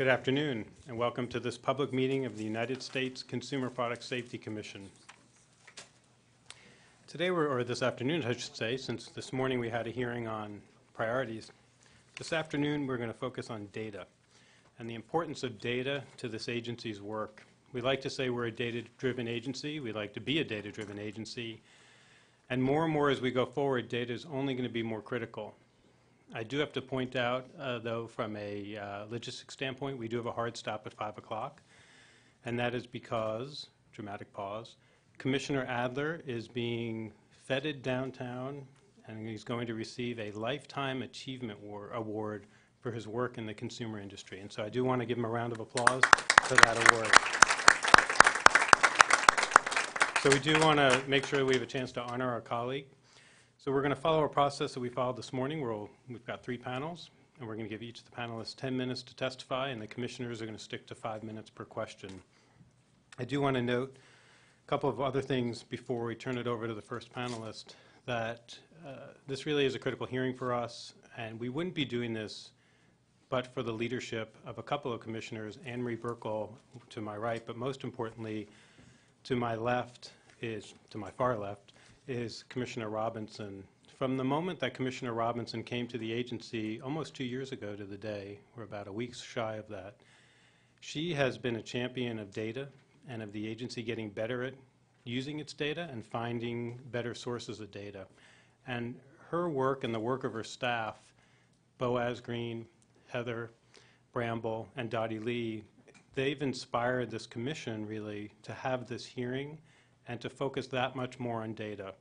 Good afternoon, and welcome to this public meeting of the United States Consumer Product Safety Commission. Today, or this afternoon, I should say, since this morning we had a hearing on priorities, this afternoon, we're going to focus on data and the importance of data to this agency's work. We like to say we're a data-driven agency. We like to be a data-driven agency. And more and more as we go forward, data is only going to be more critical. I do have to point out, uh, though, from a uh, logistics standpoint, we do have a hard stop at 5 o'clock, and that is because, dramatic pause, Commissioner Adler is being feted downtown, and he's going to receive a Lifetime Achievement War- Award for his work in the consumer industry. And so I do want to give him a round of applause for that award. So we do want to make sure we have a chance to honor our colleague. So we're going to follow a process that we followed this morning. We'll, we've got three panels, and we're going to give each of the panelists 10 minutes to testify, and the commissioners are going to stick to five minutes per question. I do want to note a couple of other things before we turn it over to the first panelist, that uh, this really is a critical hearing for us, and we wouldn't be doing this but for the leadership of a couple of commissioners, Ann Marie Buerkle to my right, but most importantly, to my left is, to my far left, is Commissioner Robinson. From the moment that Commissioner Robinson came to the agency, almost two years ago to the day, we're about a week shy of that, she has been a champion of data and of the agency getting better at using its data and finding better sources of data. And her work and the work of her staff, Boaz Green, Heather Bramble, and Dottie Lee, they've inspired this commission really to have this hearing and to focus that much more on data.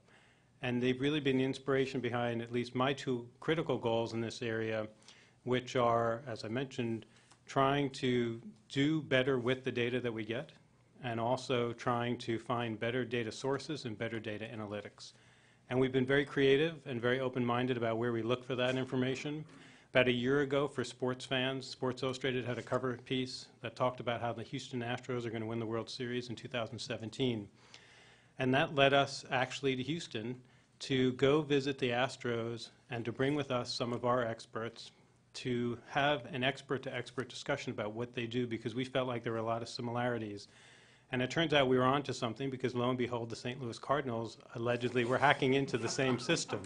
And they've really been the inspiration behind at least my two critical goals in this area, which are, as I mentioned, trying to do better with the data that we get, and also trying to find better data sources and better data analytics. And we've been very creative and very open-minded about where we look for that information. About a year ago, for sports fans, Sports Illustrated had a cover piece that talked about how the Houston Astros are going to win the World Series in 2017. And that led us actually to Houston to go visit the Astros and to bring with us some of our experts to have an expert-to-expert discussion about what they do because we felt like there were a lot of similarities. And it turns out we were onto something because lo and behold, the St. Louis Cardinals allegedly were hacking into the same system.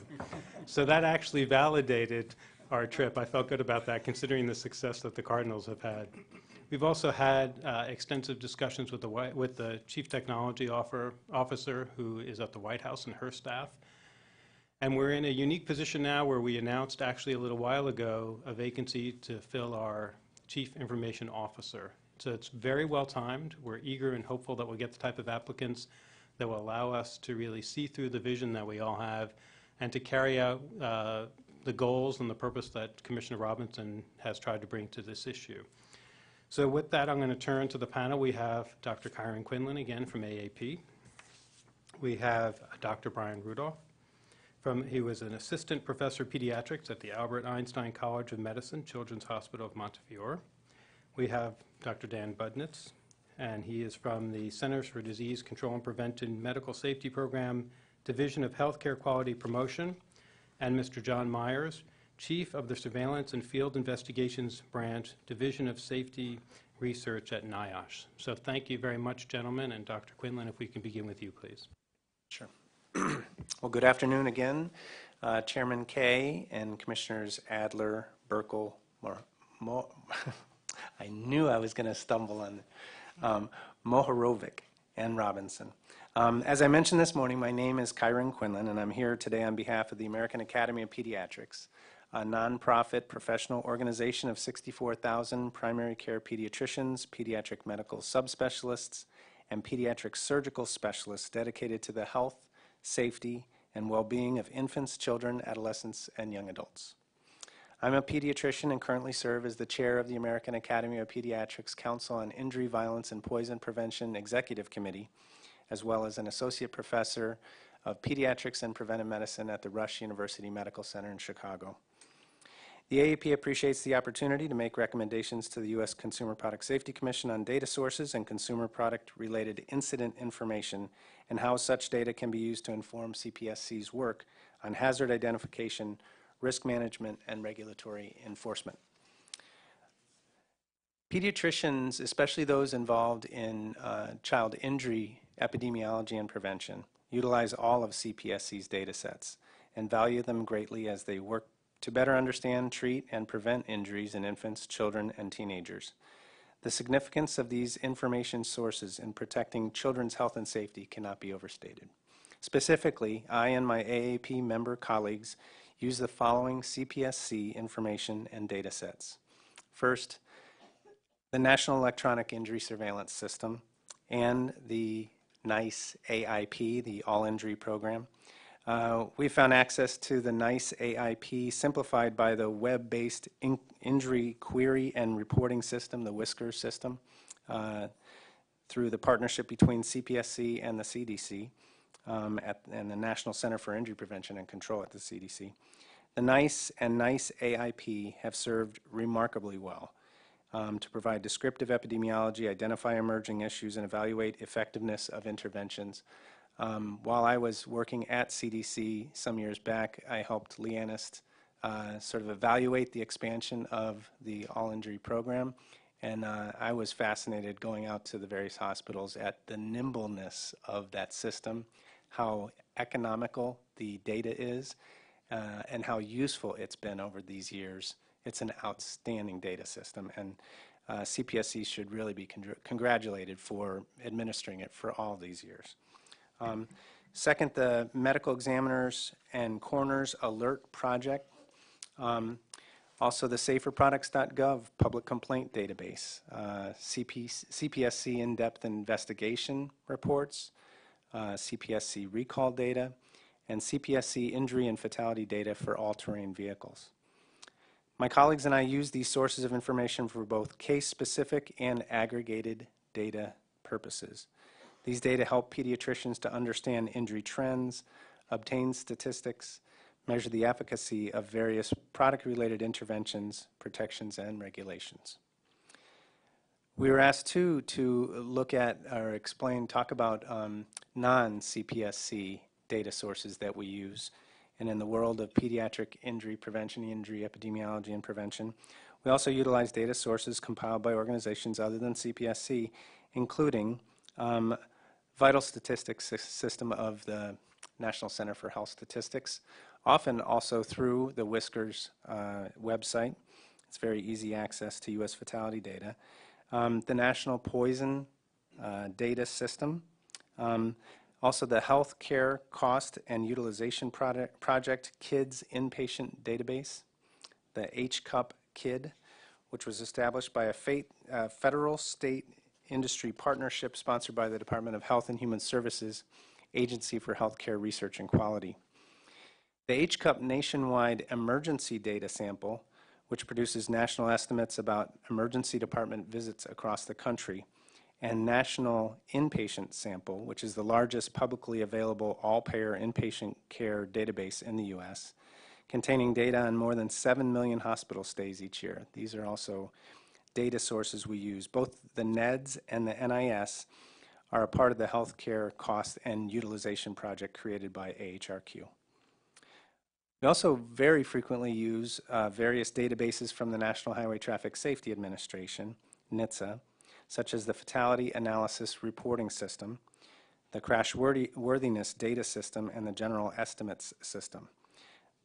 So that actually validated our trip. I felt good about that considering the success that the Cardinals have had. We've also had uh, extensive discussions with the, with the Chief Technology Officer who is at the White House and her staff. And we're in a unique position now where we announced actually a little while ago a vacancy to fill our Chief Information Officer. So it's very well timed. We're eager and hopeful that we'll get the type of applicants that will allow us to really see through the vision that we all have and to carry out uh, the goals and the purpose that Commissioner Robinson has tried to bring to this issue. So with that, I'm going to turn to the panel. We have Dr. Kyran Quinlan again from AAP. We have Dr. Brian Rudolph. From, he was an assistant professor of pediatrics at the Albert Einstein College of Medicine, Children's Hospital of Montefiore. We have Dr. Dan Budnitz, and he is from the Centers for Disease Control and Prevention Medical Safety Program, Division of Healthcare Quality Promotion, and Mr. John Myers, Chief of the Surveillance and Field Investigations Branch, Division of Safety Research at NIOSH. So thank you very much, gentlemen, and Dr. Quinlan, if we can begin with you, please. Sure. well, good afternoon again, uh, Chairman Kaye and Commissioners Adler, Buerkle, Mo- Mo- I knew I was going to stumble on um, Mohorovic and Robinson. Um, as I mentioned this morning, my name is Kyran Quinlan, and I'm here today on behalf of the American Academy of Pediatrics a nonprofit professional organization of 64,000 primary care pediatricians, pediatric medical subspecialists, and pediatric surgical specialists dedicated to the health, safety, and well-being of infants, children, adolescents, and young adults. I'm a pediatrician and currently serve as the chair of the American Academy of Pediatrics Council on Injury, Violence, and Poison Prevention Executive Committee, as well as an associate professor of pediatrics and preventive medicine at the Rush University Medical Center in Chicago. The AAP appreciates the opportunity to make recommendations to the U.S. Consumer Product Safety Commission on data sources and consumer product-related incident information and how such data can be used to inform CPSC's work on hazard identification, risk management, and regulatory enforcement. Pediatricians, especially those involved in uh, child injury epidemiology and prevention, utilize all of CPSC's data sets and value them greatly as they work to better understand, treat, and prevent injuries in infants, children, and teenagers. The significance of these information sources in protecting children's health and safety cannot be overstated. Specifically, I and my AAP member colleagues use the following CPSC information and data sets. First, the National Electronic Injury Surveillance System and the NEISS AIP, the All Injury Program. Uh, we found access to the NEISS AIP simplified by the web-based in- injury query and reporting system, the WISQARS system, uh, through the partnership between CPSC and the CDC um, at, and the National Center for Injury Prevention and Control at the CDC. The NEISS and NEISS AIP have served remarkably well um, to provide descriptive epidemiology, identify emerging issues, and evaluate effectiveness of interventions. Um, while I was working at CDC some years back, I helped Leanist uh, sort of evaluate the expansion of the all injury program. And uh, I was fascinated going out to the various hospitals at the nimbleness of that system, how economical the data is, uh, and how useful it's been over these years. It's an outstanding data system, and uh, CPSC should really be congr- congratulated for administering it for all these years. Um, Second, the medical examiners and coroners alert project. Um, Also, the saferproducts.gov public complaint database, uh, CP CPSC in-depth investigation reports, uh, CPSC recall data, and CPSC injury and fatality data for all-terrain vehicles. My colleagues and I use these sources of information for both case-specific and aggregated data purposes. These data help pediatricians to understand injury trends, obtain statistics, measure the efficacy of various product-related interventions, protections, and regulations. We were asked too to look at or explain, talk about um, non-CPSC data sources that we use. And in the world of pediatric injury prevention, injury epidemiology and prevention, we also utilize data sources compiled by organizations other than CPSC, including um, vital statistics system of the National Center for Health Statistics, often also through the WISQARS uh, website. It's very easy access to U.S. fatality data. Um, the National Poison uh, Data System, um, also the Healthcare Cost and Utilization Project Kids Inpatient Database, the HCUP KID, which was established by a fate, uh, federal state industry partnership sponsored by the Department of Health and Human Services Agency for Healthcare Research and Quality. The HCUP nationwide emergency data sample, which produces national estimates about emergency department visits across the country, and National Inpatient Sample, which is the largest publicly available all-payer inpatient care database in the U.S., containing data on more than 7 million hospital stays each year. These are also data sources we use. Both the NEDS and the NIS are a part of the Healthcare Cost and Utilization Project created by AHRQ. We also very frequently use uh, various databases from the National Highway Traffic Safety Administration, NHTSA, such as the Fatality Analysis Reporting System, the Crash Worthiness Data System, and the General Estimates System.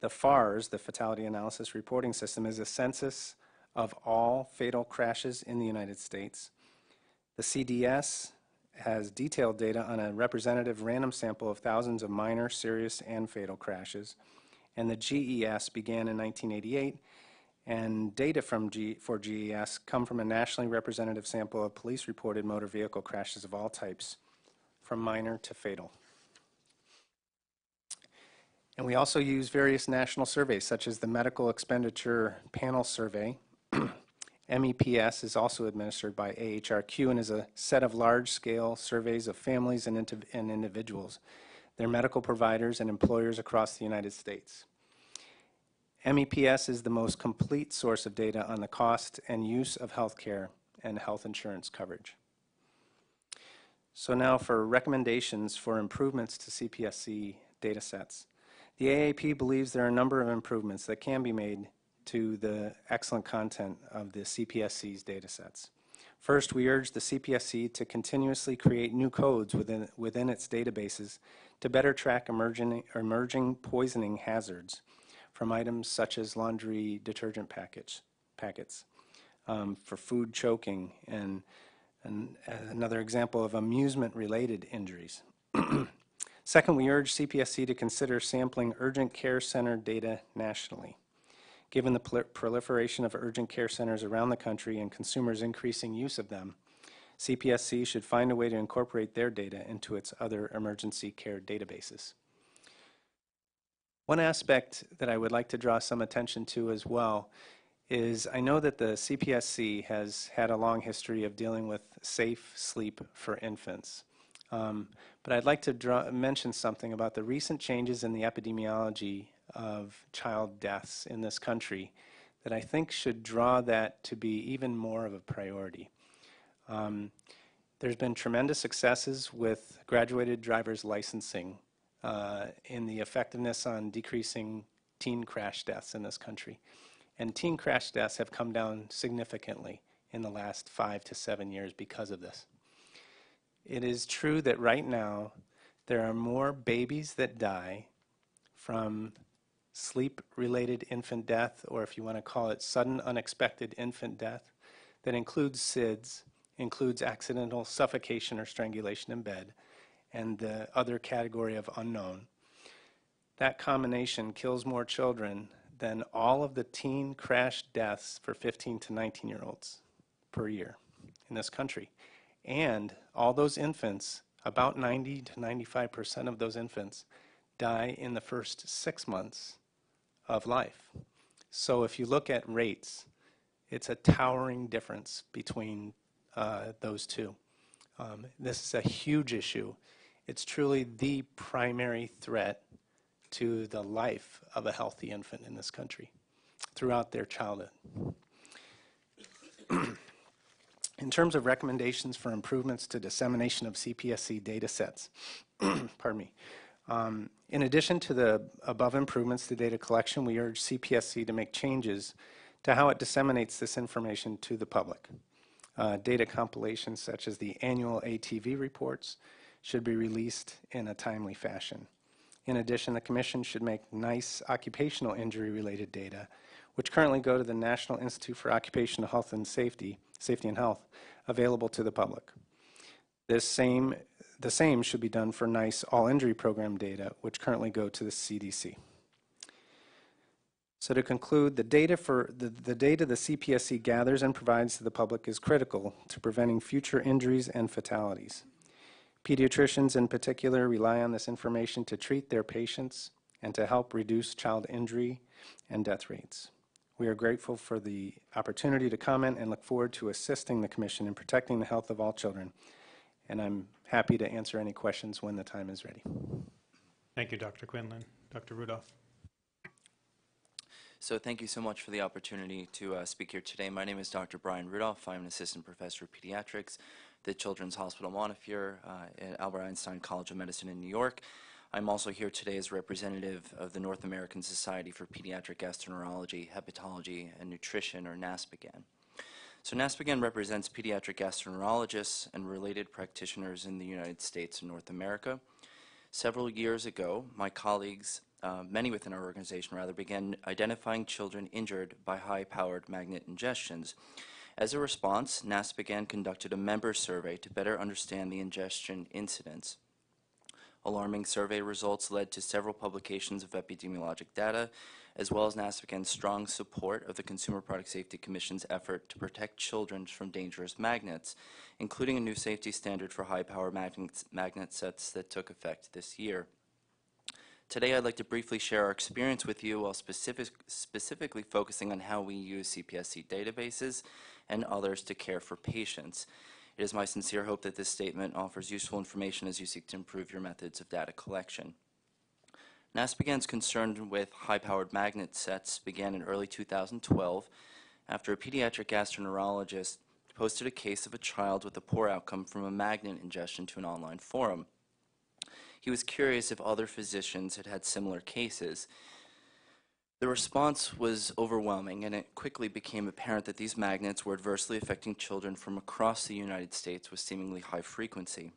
The FARS, the Fatality Analysis Reporting System, is a census of all fatal crashes in the United States. The CDS has detailed data on a representative random sample of thousands of minor, serious, and fatal crashes. And the GES began in 1988, and data from G, for GES come from a nationally representative sample of police-reported motor vehicle crashes of all types, from minor to fatal. And we also use various national surveys, such as the Medical Expenditure Panel Survey. MEPS is also administered by AHRQ and is a set of large-scale surveys of families and and individuals, their medical providers, and employers across the United States. MEPS is the most complete source of data on the cost and use of healthcare and health insurance coverage. So now for recommendations for improvements to CPSC data sets. The AAP believes there are a number of improvements that can be made to the excellent content of the CPSC's data sets. First, we urge the CPSC to continuously create new codes within, within its databases to better track emerging, emerging poisoning hazards from items such as laundry detergent package, packets, um, for food choking, and, and another example of amusement-related injuries. Second, we urge CPSC to consider sampling urgent care center data nationally. Given the proliferation of urgent care centers around the country and consumers' increasing use of them, CPSC should find a way to incorporate their data into its other emergency care databases. One aspect that I would like to draw some attention to as well is I know that the CPSC has had a long history of dealing with safe sleep for infants. Um, but I'd like to draw, mention something about the recent changes in the epidemiology of child deaths in this country that I think should draw that to be even more of a priority. Um, there's been tremendous successes with graduated driver's licensing uh, in the effectiveness on decreasing teen crash deaths in this country. And teen crash deaths have come down significantly in the last five to seven years because of this. It is true that right now there are more babies that die from sleep related infant death, or if you want to call it sudden unexpected infant death, that includes SIDS, includes accidental suffocation or strangulation in bed, and the other category of unknown. That combination kills more children than all of the teen crash deaths for 15 to 19 year olds per year in this country. And all those infants, about 90 to 95% of those infants, die in the first six months of life. So if you look at rates, it's a towering difference between uh, those two. Um, this is a huge issue. It's truly the primary threat to the life of a healthy infant in this country throughout their childhood. in terms of recommendations for improvements to dissemination of CPSC data sets, pardon me, um, in addition to the above improvements to data collection, we urge CPSC to make changes to how it disseminates this information to the public. Uh, data compilations such as the annual ATV reports should be released in a timely fashion. In addition, the Commission should make NEISS occupational injury related data, which currently go to the National Institute for Occupational Health and Safety, Safety and Health, available to the public. This same, the same should be done for NEISS all injury program data, which currently go to the CDC. So to conclude, the data for the, the data the CPSC gathers and provides to the public is critical to preventing future injuries and fatalities. Pediatricians in particular rely on this information to treat their patients and to help reduce child injury and death rates. We are grateful for the opportunity to comment and look forward to assisting the Commission in protecting the health of all children. And I'm happy to answer any questions when the time is ready. Thank you, Dr. Quinlan. Dr. Rudolph? So thank you so much for the opportunity to uh, speak here today. My name is Dr. Brian Rudolph. I'm an assistant professor of pediatrics at the Children's Hospital Montefiore uh, at Albert Einstein College of Medicine in New York. I'm also here today as representative of the North American Society for Pediatric Gastroenterology, Hepatology, and Nutrition, or NASPGHAN. So NASPGHAN represents pediatric gastroenterologists and related practitioners in the United States and North America. Several years ago, my colleagues uh, many within our organization rather, began identifying children injured by high-powered magnet ingestions. As a response, NASPGHAN conducted a member survey to better understand the ingestion incidence. Alarming survey results led to several publications of epidemiologic data, as well as NASPGHAN's strong support of the Consumer Product Safety Commission's effort to protect children from dangerous magnets, including a new safety standard for high-power magnet, magnet sets that took effect this year. Today, I'd like to briefly share our experience with you while specific, specifically focusing on how we use CPSC databases and others to care for patients. It is my sincere hope that this statement offers useful information as you seek to improve your methods of data collection. NASPGHAN's concern with high-powered magnet sets began in early 2012 after a pediatric gastroenterologist posted a case of a child with a poor outcome from a magnet ingestion to an online forum. He was curious if other physicians had had similar cases. The response was overwhelming, and it quickly became apparent that these magnets were adversely affecting children from across the United States with seemingly high frequency.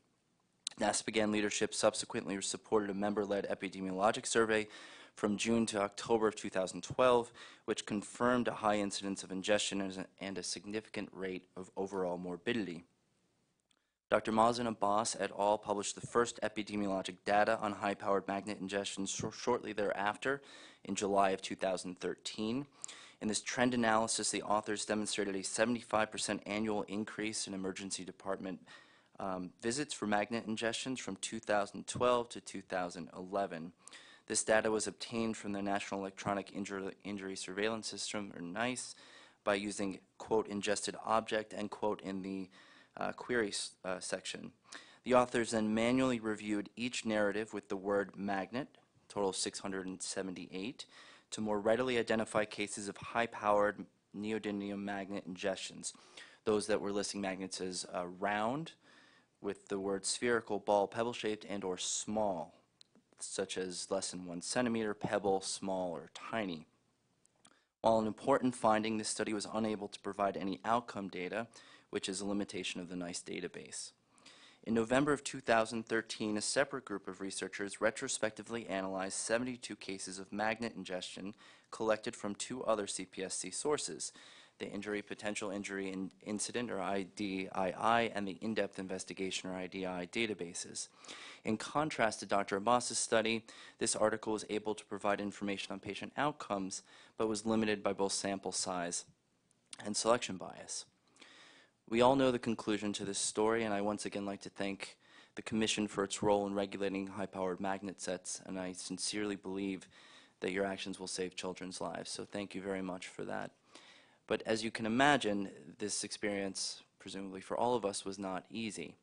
NASPGHAN leadership subsequently supported a member-led epidemiologic survey from June to October of 2012, which confirmed a high incidence of ingestion and a significant rate of overall morbidity. Dr. Mazen Abbas et al. published the first epidemiologic data on high-powered magnet ingestion shor- shortly thereafter in July of 2013. In this trend analysis, the authors demonstrated a 75% annual increase in emergency department um, visits for magnet ingestions from 2012 to 2011. This data was obtained from the National Electronic Injury, Injury Surveillance System, or NEISS, by using quote ingested object end quote in the uh, query uh, section. The authors then manually reviewed each narrative with the word magnet, total of 678, to more readily identify cases of high-powered neodymium magnet ingestions. Those that were listing magnets as uh, round, with the word spherical, ball, pebble-shaped, and/or small, such as less than one centimeter, pebble, small, or tiny. While an important finding, this study was unable to provide any outcome data, which is a limitation of the NEISS database. In November of 2013, a separate group of researchers retrospectively analyzed 72 cases of magnet ingestion collected from two other CPSC sources, the Injury Potential Injury In- Incident, or IPII, and the In-Depth Investigation, or IDI, databases. In contrast to Dr. Abbas's study, this article was able to provide information on patient outcomes, but was limited by both sample size and selection bias. We all know the conclusion to this story, and I once again like to thank the Commission for its role in regulating high-powered magnet sets, and I sincerely believe that your actions will save children's lives. So thank you very much for that. But as you can imagine, this experience, presumably for all of us, was not easy.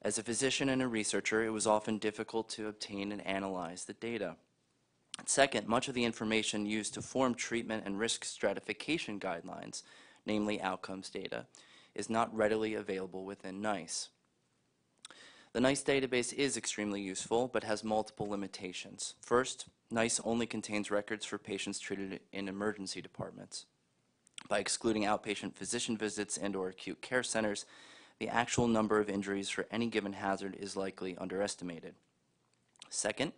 As a physician and a researcher, it was often difficult to obtain and analyze the data. Second, much of the information used to form treatment and risk stratification guidelines, namely outcomes data, is not readily available within NEISS. The NEISS database is extremely useful, but has multiple limitations. First, NEISS only contains records for patients treated in emergency departments. By excluding outpatient physician visits and/or acute care centers, the actual number of injuries for any given hazard is likely underestimated. Second,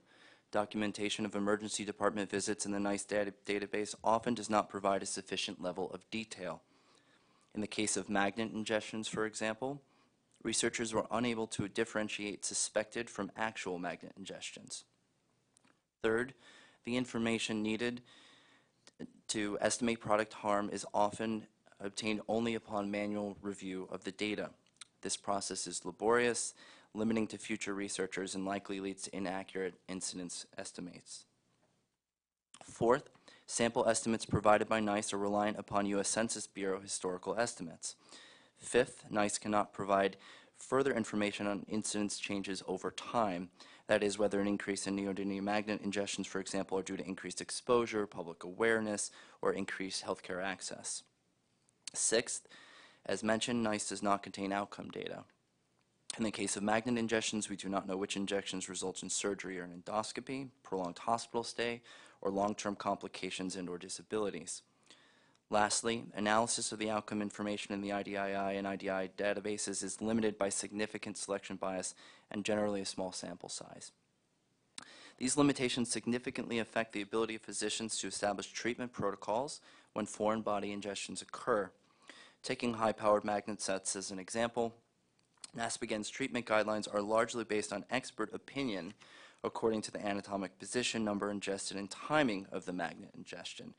documentation of emergency department visits in the NEISS data- database often does not provide a sufficient level of detail. In the case of magnet ingestions, for example, researchers were unable to differentiate suspected from actual magnet ingestions. Third, the information needed to estimate product harm is often obtained only upon manual review of the data. This process is laborious, limiting to future researchers, and likely leads to inaccurate incidence estimates. Fourth, sample estimates provided by NEISS are reliant upon U.S. Census Bureau historical estimates. Fifth, NEISS cannot provide further information on incidence changes over time, that is, whether an increase in neodymium magnet ingestions, for example, are due to increased exposure, public awareness, or increased healthcare access. Sixth, as mentioned, NEISS does not contain outcome data. In the case of magnet ingestions, we do not know which injections result in surgery or an endoscopy, prolonged hospital stay, or long-term complications and/or disabilities. Lastly, analysis of the outcome information in the IPII and IDI databases is limited by significant selection bias and generally a small sample size. These limitations significantly affect the ability of physicians to establish treatment protocols when foreign body ingestions occur. Taking high-powered magnet sets as an example, NASPGHAN's treatment guidelines are largely based on expert opinion according to the anatomic position, number ingested, and timing of the magnet ingestion.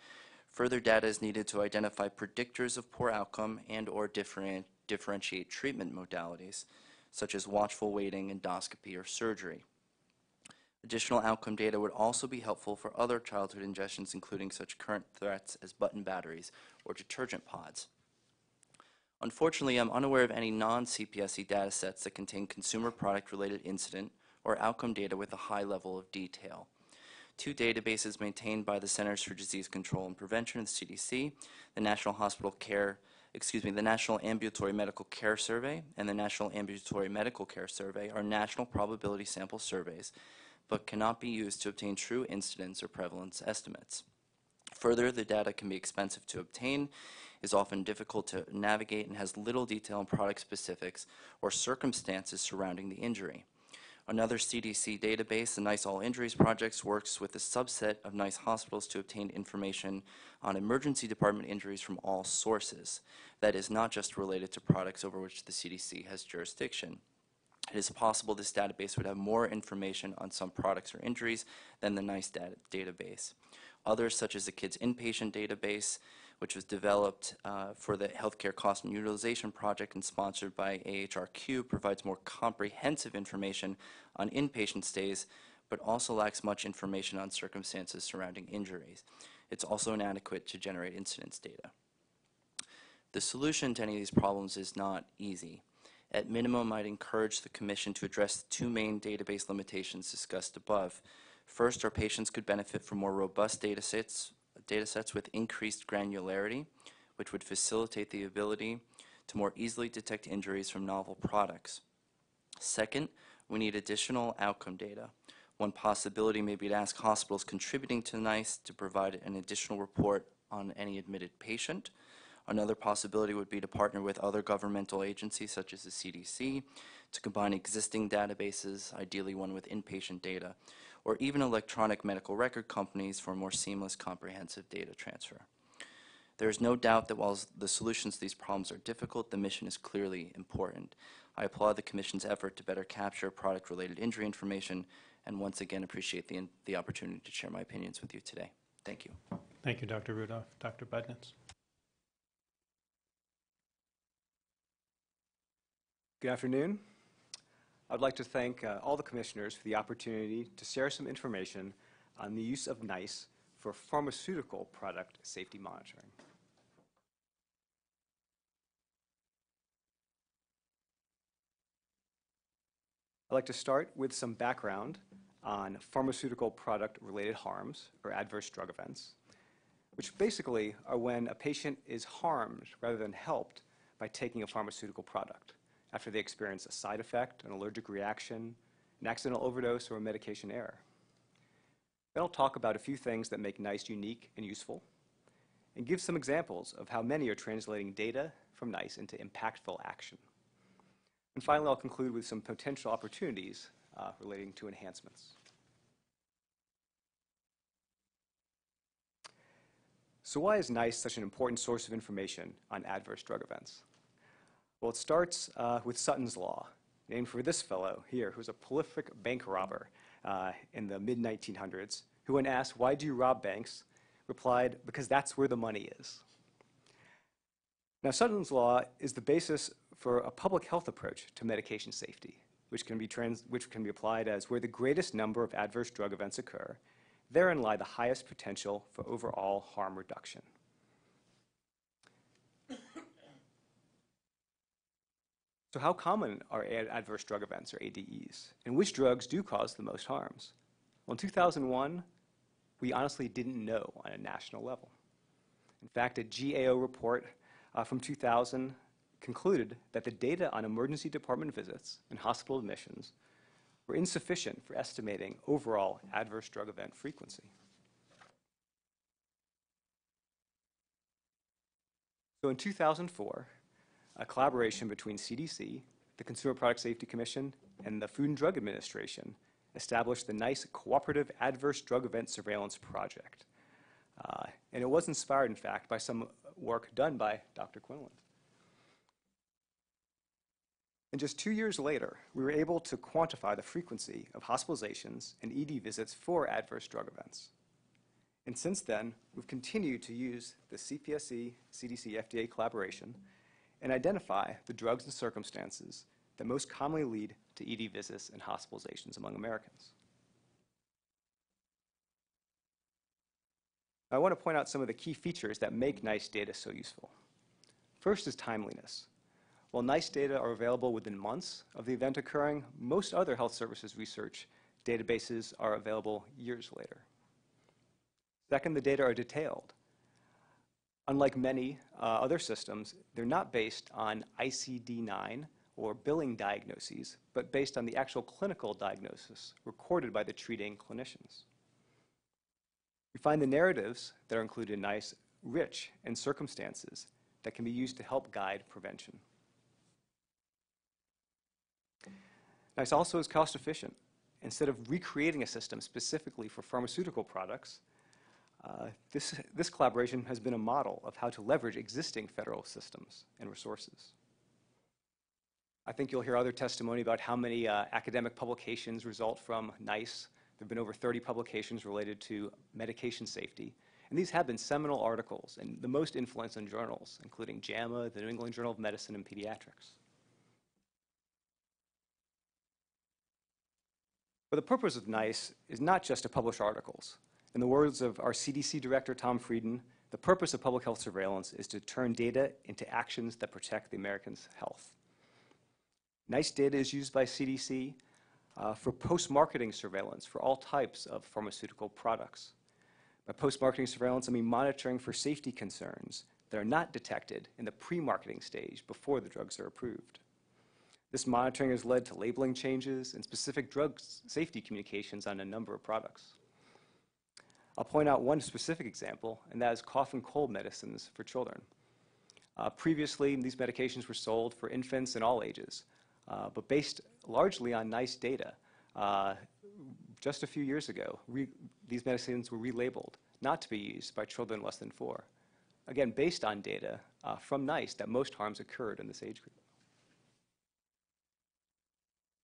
Further data is needed to identify predictors of poor outcome and/or different, differentiate treatment modalities, such as watchful waiting, endoscopy, or surgery. Additional outcome data would also be helpful for other childhood ingestions, including such current threats as button batteries or detergent pods. Unfortunately, I'm unaware of any non-CPSC data sets that contain consumer product-related incident or outcome data with a high level of detail. Two databases maintained by the Centers for Disease Control and Prevention, the CDC, the National Hospital Care, excuse me, the National Ambulatory Medical Care Survey and the National Ambulatory Medical Care Survey are national probability sample surveys, but cannot be used to obtain true incidence or prevalence estimates. Further, the data can be expensive to obtain, is often difficult to navigate, and has little detail on product specifics or circumstances surrounding the injury. Another CDC database, the NEISS All Injuries Projects, works with a subset of NEISS hospitals to obtain information on emergency department injuries from all sources. That is not just related to products over which the CDC has jurisdiction. It is possible this database would have more information on some products or injuries than the NEISS data database. Others, such as the Kids Inpatient Database, which was developed uh, for the Healthcare Cost and Utilization Project and sponsored by AHRQ, provides more comprehensive information on inpatient stays, but also lacks much information on circumstances surrounding injuries. It's also inadequate to generate incidence data. The solution to any of these problems is not easy. At minimum, I'd encourage the Commission to address the two main database limitations discussed above. First, our patients could benefit from more robust data sets, data sets with increased granularity, which would facilitate the ability to more easily detect injuries from novel products. Second, we need additional outcome data. One possibility may be to ask hospitals contributing to NEISS to provide an additional report on any admitted patient. Another possibility would be to partner with other governmental agencies such as the CDC to combine existing databases, ideally one with inpatient data, or even electronic medical record companies for more seamless comprehensive data transfer. There is no doubt that while the solutions to these problems are difficult, the mission is clearly important. I applaud the Commission's effort to better capture product-related injury information and once again appreciate the, the opportunity to share my opinions with you today. Thank you. Thank you, Dr. Rudolph. Dr. Budnitz? Good afternoon. I'd like to thank uh, all the commissioners for the opportunity to share some information on the use of NEISS for pharmaceutical product safety monitoring. I'd like to start with some background on pharmaceutical product-related harms, or adverse drug events, which basically are when a patient is harmed rather than helped by taking a pharmaceutical product after they experience a side effect, an allergic reaction, an accidental overdose, or a medication error. Then I'll talk about a few things that make NEISS unique and useful, and give some examples of how many are translating data from NEISS into impactful action. And finally, I'll conclude with some potential opportunities uh, relating to enhancements. So why is NEISS such an important source of information on adverse drug events? Well, it starts uh, with Sutton's Law, named for this fellow here, who's a prolific bank robber uh, in the mid-1900s, who when asked, why do you rob banks, replied, because that's where the money is. Now, Sutton's Law is the basis for a public health approach to medication safety, which can be, trans which can be applied as where the greatest number of adverse drug events occur, therein lie the highest potential for overall harm reduction. So how common are ad adverse drug events, or ADEs? And which drugs do cause the most harms? Well, in 2001, we honestly didn't know on a national level. In fact, a GAO report uh, from 2000 concluded that the data on emergency department visits and hospital admissions were insufficient for estimating overall adverse drug event frequency. So in 2004, a collaboration between CDC, the Consumer Product Safety Commission, and the Food and Drug Administration established the NEISS Cooperative Adverse Drug Event Surveillance Project. Uh, and it was inspired, in fact, by some work done by Dr. Quinlan. And just two years later, we were able to quantify the frequency of hospitalizations and ED visits for adverse drug events. And since then, we've continued to use the CPSC, CDC, FDA collaboration and identify the drugs and circumstances that most commonly lead to ED visits and hospitalizations among Americans. I want to point out some of the key features that make NEISS data so useful. First is timeliness. While NEISS data are available within months of the event occurring, most other health services research databases are available years later. Second, the data are detailed. Unlike many uh, other systems, they're not based on ICD-9 or billing diagnoses, but based on the actual clinical diagnosis recorded by the treating clinicians. We find the narratives that are included in NEISS rich in circumstances that can be used to help guide prevention. NEISS also is cost efficient. Instead of recreating a system specifically for pharmaceutical products, this, this collaboration has been a model of how to leverage existing federal systems and resources. I think you'll hear other testimony about how many uh, academic publications result from NEISS. There have been over 30 publications related to medication safety. And these have been seminal articles in the most influential journals, including JAMA, the New England Journal of Medicine, and Pediatrics. But the purpose of NEISS is not just to publish articles. In the words of our CDC director, Tom Frieden, the purpose of public health surveillance is to turn data into actions that protect the Americans' health. NEISS data is used by CDC uh, for post-marketing surveillance for all types of pharmaceutical products. By post-marketing surveillance, I mean monitoring for safety concerns that are not detected in the pre-marketing stage before the drugs are approved. This monitoring has led to labeling changes and specific drug safety communications on a number of products. I'll point out one specific example, and that is cough and cold medicines for children. Uh, previously, these medications were sold for infants in all ages, uh, but based largely on NEISS data. Uh, just a few years ago, these medicines were relabeled not to be used by children less than four. Again, based on data uh, from NEISS that most harms occurred in this age group.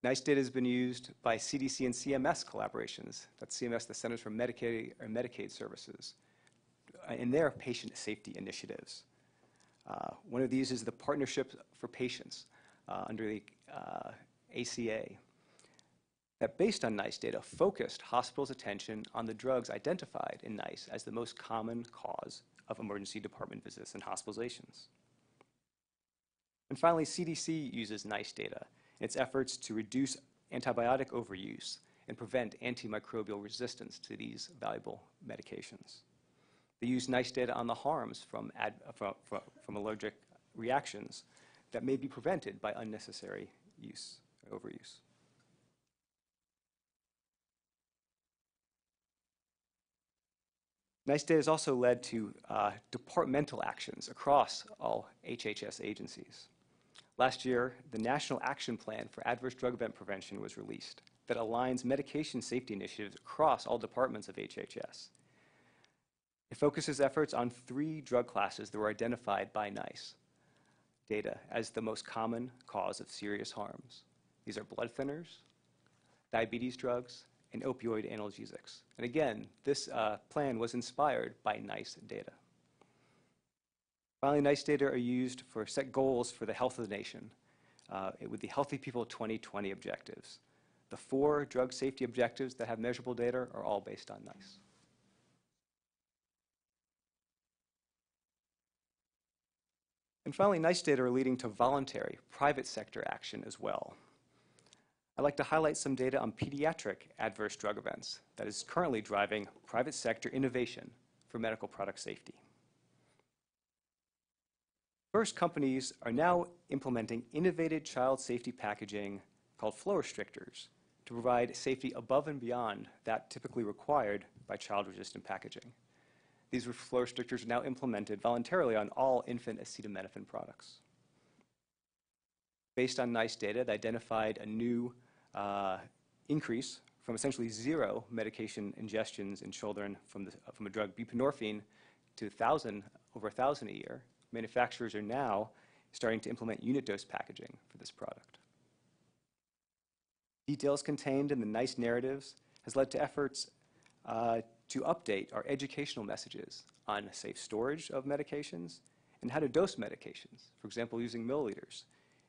NEISS data has been used by CDC and CMS collaborations. That's CMS, the Centers for Medicaid or Medicaid Services, uh, in their patient safety initiatives. Uh, one of these is the Partnership for Patients uh, under the uh, ACA that based on NEISS data focused hospitals' attention on the drugs identified in NEISS as the most common cause of emergency department visits and hospitalizations. And finally, CDC uses NEISS data its efforts to reduce antibiotic overuse and prevent antimicrobial resistance to these valuable medications. They use NEISS data on the harms from, ad, from, from allergic reactions that may be prevented by unnecessary use overuse. NEISS data has also led to uh, departmental actions across all HHS agencies. Last year, the National Action Plan for Adverse Drug Event Prevention was released that aligns medication safety initiatives across all departments of HHS. It focuses efforts on three drug classes that were identified by NEISS data as the most common cause of serious harms. These are blood thinners, diabetes drugs, and opioid analgesics. And again, this uh, plan was inspired by NEISS data. Finally, NEISS data are used for set goals for the health of the nation uh, with the Healthy People 2020 objectives. The four drug safety objectives that have measurable data are all based on NEISS. And finally, NEISS data are leading to voluntary private sector action as well. I'd like to highlight some data on pediatric adverse drug events that is currently driving private sector innovation for medical product safety. First, companies are now implementing innovative child safety packaging called flow restrictors to provide safety above and beyond that typically required by child-resistant packaging. These flow restrictors are now implemented voluntarily on all infant acetaminophen products. Based on NEISS data, they identified a new uh, increase from essentially zero medication ingestions in children from, the, from a drug buprenorphine to 1,000, over 1,000 a year manufacturers are now starting to implement unit dose packaging for this product. Details contained in the NEISS narratives has led to efforts uh, to update our educational messages on safe storage of medications and how to dose medications, for example, using milliliters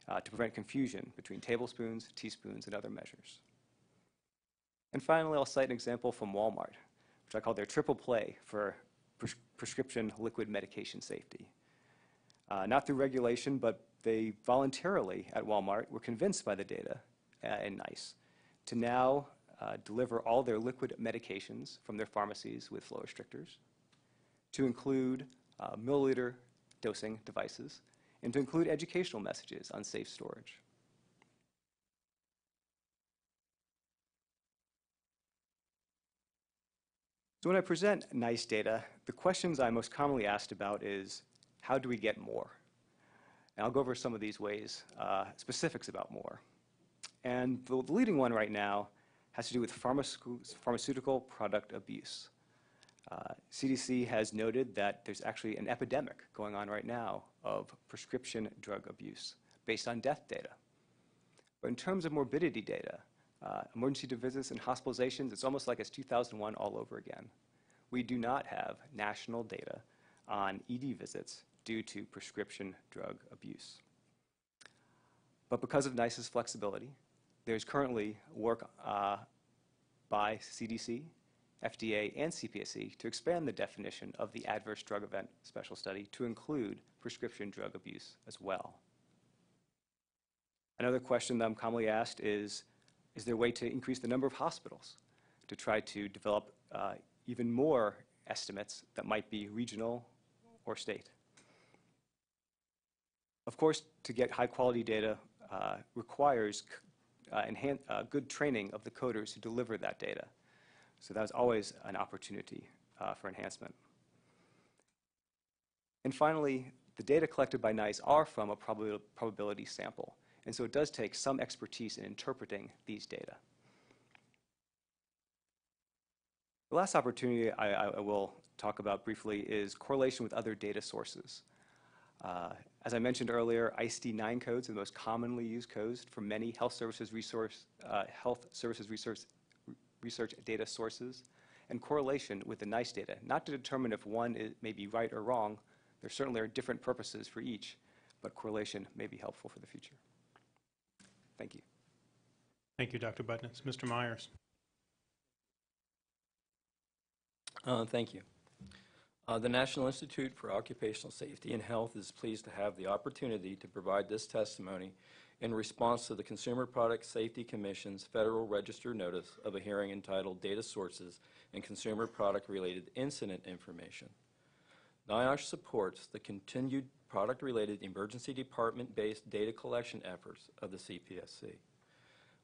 uh, to prevent confusion between tablespoons, teaspoons, and other measures. And finally, I'll cite an example from Walmart, which I call their triple play for pres prescription liquid medication safety uh, not through regulation, but they voluntarily at Walmart were convinced by the data uh, in NEISS to now uh, deliver all their liquid medications from their pharmacies with flow restrictors, to include uh, milliliter dosing devices, and to include educational messages on safe storage. So when I present NEISS data, the questions I'm most commonly asked about is, how do we get more? And I'll go over some of these ways, uh, specifics about more. And the the leading one right now has to do with pharmaceutical pharmaceutical product abuse. Uh, CDC has noted that there's actually an epidemic going on right now of prescription drug abuse based on death data. But in terms of morbidity data, uh, emergency visits and hospitalizations, it's almost like it's 2001 all over again. We do not have national data on ED visits due to prescription drug abuse. But because of NEISS's flexibility, there's currently work uh, by CDC, FDA, and CPSC to expand the definition of the adverse drug event special study to include prescription drug abuse as well. Another question that I'm commonly asked is, is there a way to increase the number of hospitals to try to develop uh, even more estimates that might be regional or state? Of course, to get high-quality data uh, requires uh, enhan- uh, good training of the coders who deliver that data. So that's always an opportunity uh, for enhancement. And finally, the data collected by NEISS are from a probabil- probability sample, and so it does take some expertise in interpreting these data. The last opportunity I, I- I will talk about briefly is correlation with other data sources. Uh, As I mentioned earlier, ICD-9 codes are the most commonly used codes for many health services resource, uh, health services research, research data sources, and correlation with the NEISS data, not to determine if one is, may be right or wrong. There certainly are different purposes for each, but correlation may be helpful for the future. Thank you. Thank you, Dr. Budnitz. Mr. Myers? Uh, Thank you. Uh, The National Institute for Occupational Safety and Health is pleased to have the opportunity to provide this testimony in response to the Consumer Product Safety Commission's Federal Register notice of a hearing entitled Data Sources and Consumer Product-Related Incident Information. NIOSH supports the continued product-related emergency department-based data collection efforts of the CPSC.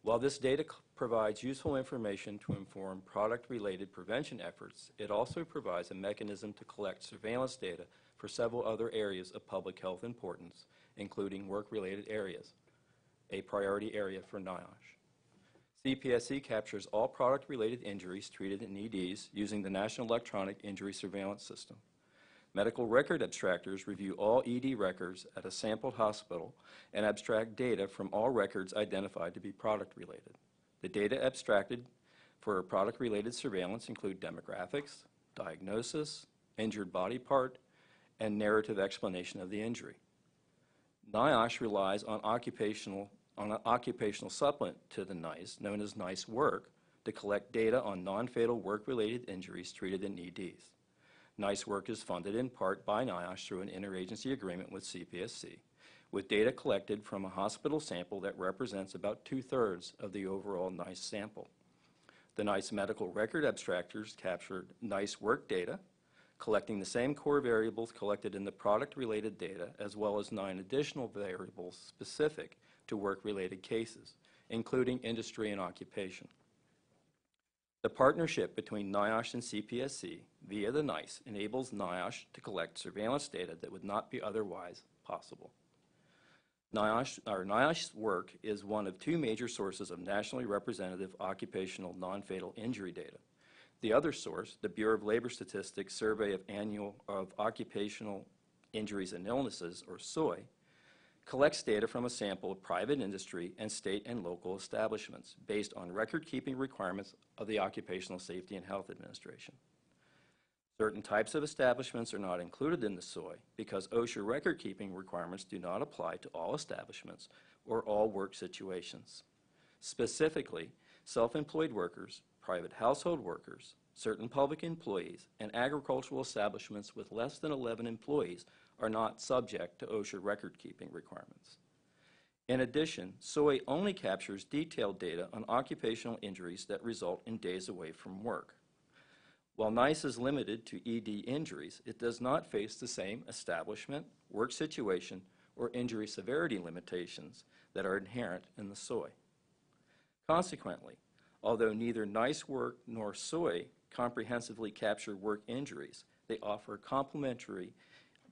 While this data provides useful information to inform product-related prevention efforts, it also provides a mechanism to collect surveillance data for several other areas of public health importance, including work-related areas, a priority area for NIOSH. CPSC captures all product-related injuries treated in EDs using the National Electronic Injury Surveillance System. Medical record abstractors review all ED records at a sampled hospital and abstract data from all records identified to be product-related. The data abstracted for product-related surveillance include demographics, diagnosis, injured body part, and narrative explanation of the injury. NIOSH relies on occupational, on an occupational supplement to the NEISS, known as NEISS Work, to collect data on non-fatal work-related injuries treated in EDs. NEISS Work is funded in part by NIOSH through an interagency agreement with CPSC, with data collected from a hospital sample that represents about two-thirds of the overall NEISS sample. The NEISS medical record abstractors captured NEISS Work data, collecting the same core variables collected in the product-related data, as well as nine additional variables specific to work-related cases, including industry and occupation. The partnership between NIOSH and CPSC via the NEISS enables NIOSH to collect surveillance data that would not be otherwise possible. NIOSH, or NIOSH's work is one of two major sources of nationally representative occupational non-fatal injury data. The other source, the Bureau of Labor Statistics Survey of Annual of Occupational Injuries and Illnesses, or SOI, collects data from a sample of private industry and state and local establishments based on record-keeping requirements of the Occupational Safety and Health Administration. Certain types of establishments are not included in the SOI because OSHA record-keeping requirements do not apply to all establishments or all work situations. Specifically, self-employed workers, private household workers, certain public employees, and agricultural establishments with less than 11 employees are not subject to OSHA record-keeping requirements. In addition, SOI only captures detailed data on occupational injuries that result in days away from work. While NEISS is limited to ED injuries, it does not face the same establishment, work situation, or injury severity limitations that are inherent in the SOI. Consequently, although neither NEISS work nor SOI comprehensively capture work injuries, they offer complementary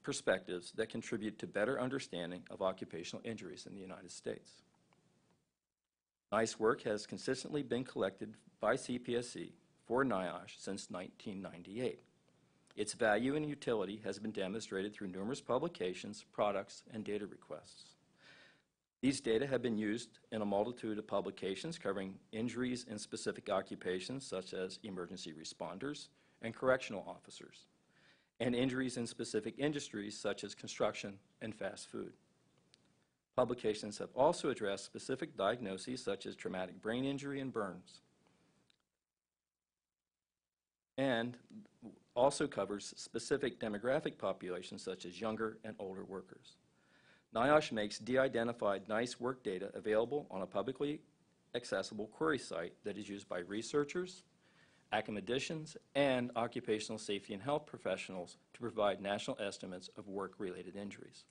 perspectives that contribute to better understanding of occupational injuries in the United States. NEISS work has consistently been collected by CPSC for NIOSH since 1998. Its value and utility has been demonstrated through numerous publications, products, and data requests. These data have been used in a multitude of publications covering injuries in specific occupations such as emergency responders and correctional officers, and injuries in specific industries such as construction and fast food. Publications have also addressed specific diagnoses such as traumatic brain injury and burns, and also covers specific demographic populations such as younger and older workers. NIOSH makes de-identified NEISS work data available on a publicly accessible query site that is used by researchers, academicians, and occupational safety and health professionals to provide national estimates of work-related injuries.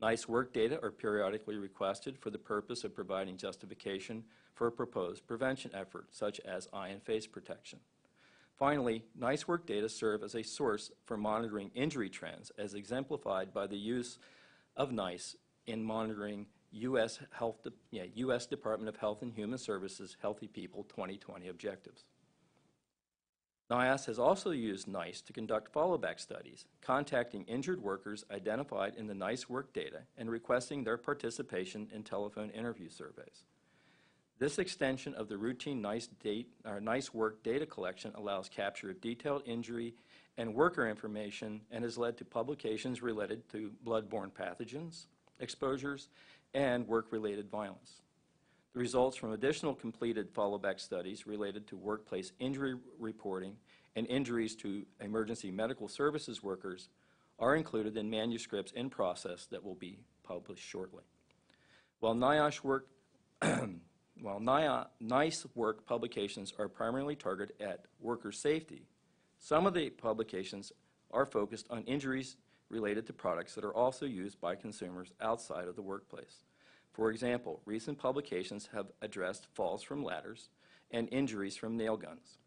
NEISS work data are periodically requested for the purpose of providing justification for a proposed prevention effort, such as eye and face protection. Finally, NEISS work data serve as a source for monitoring injury trends, as exemplified by the use of NEISS in monitoring U.S. Health, yeah, U.S. Department of Health and Human Services Healthy People 2020 objectives. NIOSH has also used NEISS to conduct follow-back studies, contacting injured workers identified in the NEISS work data and requesting their participation in telephone interview surveys. This extension of the routine NEISS, date, NEISS work data collection allows capture of detailed injury and worker information and has led to publications related to bloodborne pathogens, exposures, and work-related violence. The results from additional completed follow-back studies related to workplace injury reporting and injuries to emergency medical services workers are included in manuscripts in process that will be published shortly. While NIOSH work, while NIO NEISS work publications are primarily targeted at worker safety, some of the publications are focused on injuries related to products that are also used by consumers outside of the workplace. For example, recent publications have addressed falls from ladders and injuries from nail guns.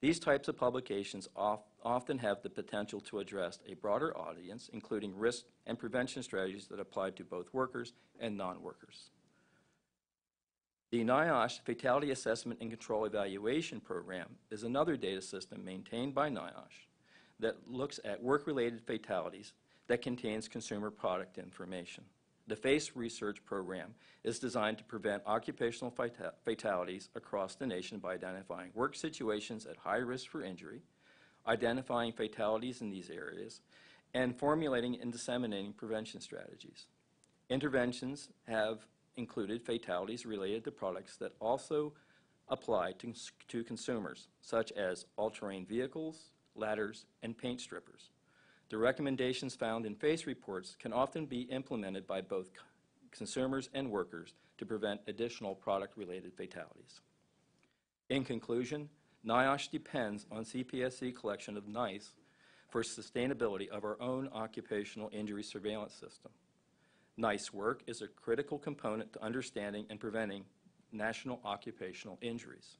These types of publications of- often have the potential to address a broader audience, including risk and prevention strategies that apply to both workers and non-workers. The NIOSH Fatality Assessment and Control Evaluation Program is another data system maintained by NIOSH that looks at work-related fatalities that contains consumer product information. The FACE research program is designed to prevent occupational fata- fatalities across the nation by identifying work situations at high risk for injury, identifying fatalities in these areas, and formulating and disseminating prevention strategies. Interventions have included fatalities related to products that also apply to, to consumers, such as all-terrain vehicles, ladders, and paint strippers. The recommendations found in FACE reports can often be implemented by both consumers and workers to prevent additional product-related fatalities. In conclusion, NIOSH depends on CPSC collection of NEISS for sustainability of our own occupational injury surveillance system. NEISS work is a critical component to understanding and preventing national occupational injuries.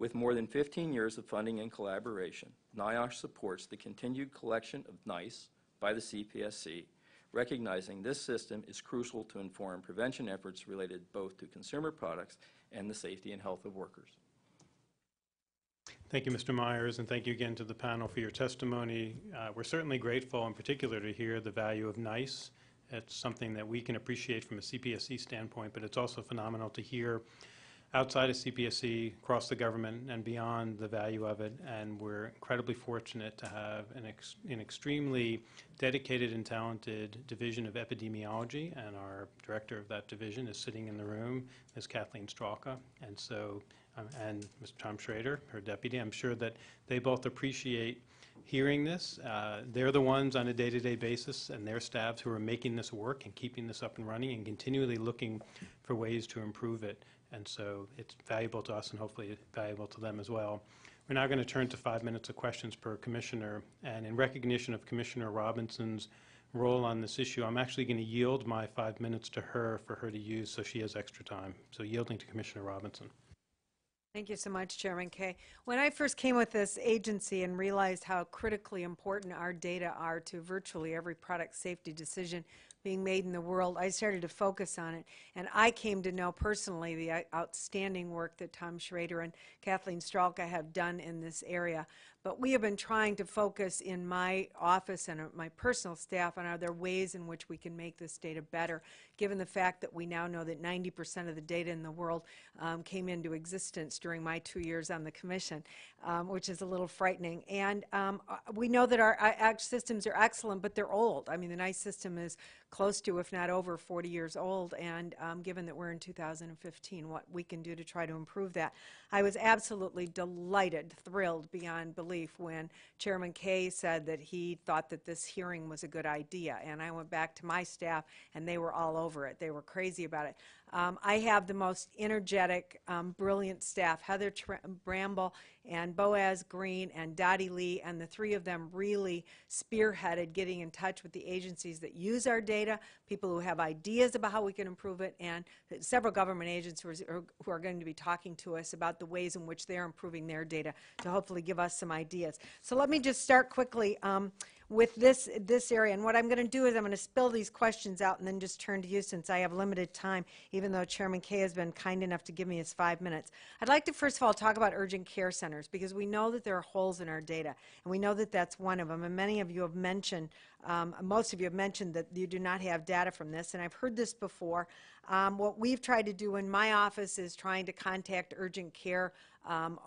With more than 15 years of funding and collaboration, NIOSH supports the continued collection of NEISS by the CPSC, recognizing this system is crucial to inform prevention efforts related both to consumer products and the safety and health of workers. Thank you, Mr. Myers, and thank you again to the panel for your testimony. Uh, We're certainly grateful, in particular, to hear the value of NEISS. It's something that we can appreciate from a CPSC standpoint, but it's also phenomenal to hear outside of CPSC, across the government and beyond, the value of it. And we're incredibly fortunate to have an ex- an extremely dedicated and talented division of epidemiology, and our director of that division is sitting in the room, Ms. Kathleen Stralka. And so, um, and Mr. Tom Schrader, her deputy, I'm sure that they both appreciate hearing this. Uh, They're the ones on a day-to-day basis, and their staffs who are making this work and keeping this up and running and continually looking for ways to improve it. And so it's valuable to us and hopefully valuable to them as well. We're now going to turn to five minutes of questions per commissioner. And in recognition of Commissioner Robinson's role on this issue, I'm actually going to yield my five minutes to her for her to use so she has extra time. So yielding to Commissioner Robinson. Thank you so much, Chairman Kaye. When I first came with this agency and realized how critically important our data are to virtually every product safety decision being made in the world, I started to focus on it. And I came to know personally the uh, outstanding work that Tom Schrader and Kathleen Stralka have done in this area. But we have been trying to focus in my office and uh, my personal staff on are there ways in which we can make this data better, given the fact that we now know that 90% of the data in the world um, came into existence during my two years on the commission, um, which is a little frightening. And um, uh, we know that our systems are excellent, but they're old. I mean, the NEISS system is close to, if not over, 40 years old. And um, given that we're in 2015, what we can do to try to improve that. I was absolutely delighted, thrilled beyond belief when Chairman Kaye said that he thought that this hearing was a good idea. And I went back to my staff, and they were all over it. They were crazy about it. Um, I have the most energetic, um, brilliant staff, Heather Tr- Bramble and Boaz Green and Dottie Lee, and the three of them really spearheaded getting in touch with the agencies that use our data, people who have ideas about how we can improve it, and several government agents who are, who are going to be talking to us about the ways in which they're improving their data to hopefully give us some ideas. So let me just start quickly. Um, with this, this area. And what I'm going to do is I'm going to spill these questions out and then just turn to you since I have limited time, even though Chairman Kaye has been kind enough to give me his five minutes. I'd like to first of all talk about urgent care centers because we know that there are holes in our data, and we know that that's one of them. And many of you have mentioned, um, most of you have mentioned that you do not have data from this, and I've heard this before. Um, what we've tried to do in my office is trying to contact urgent care um,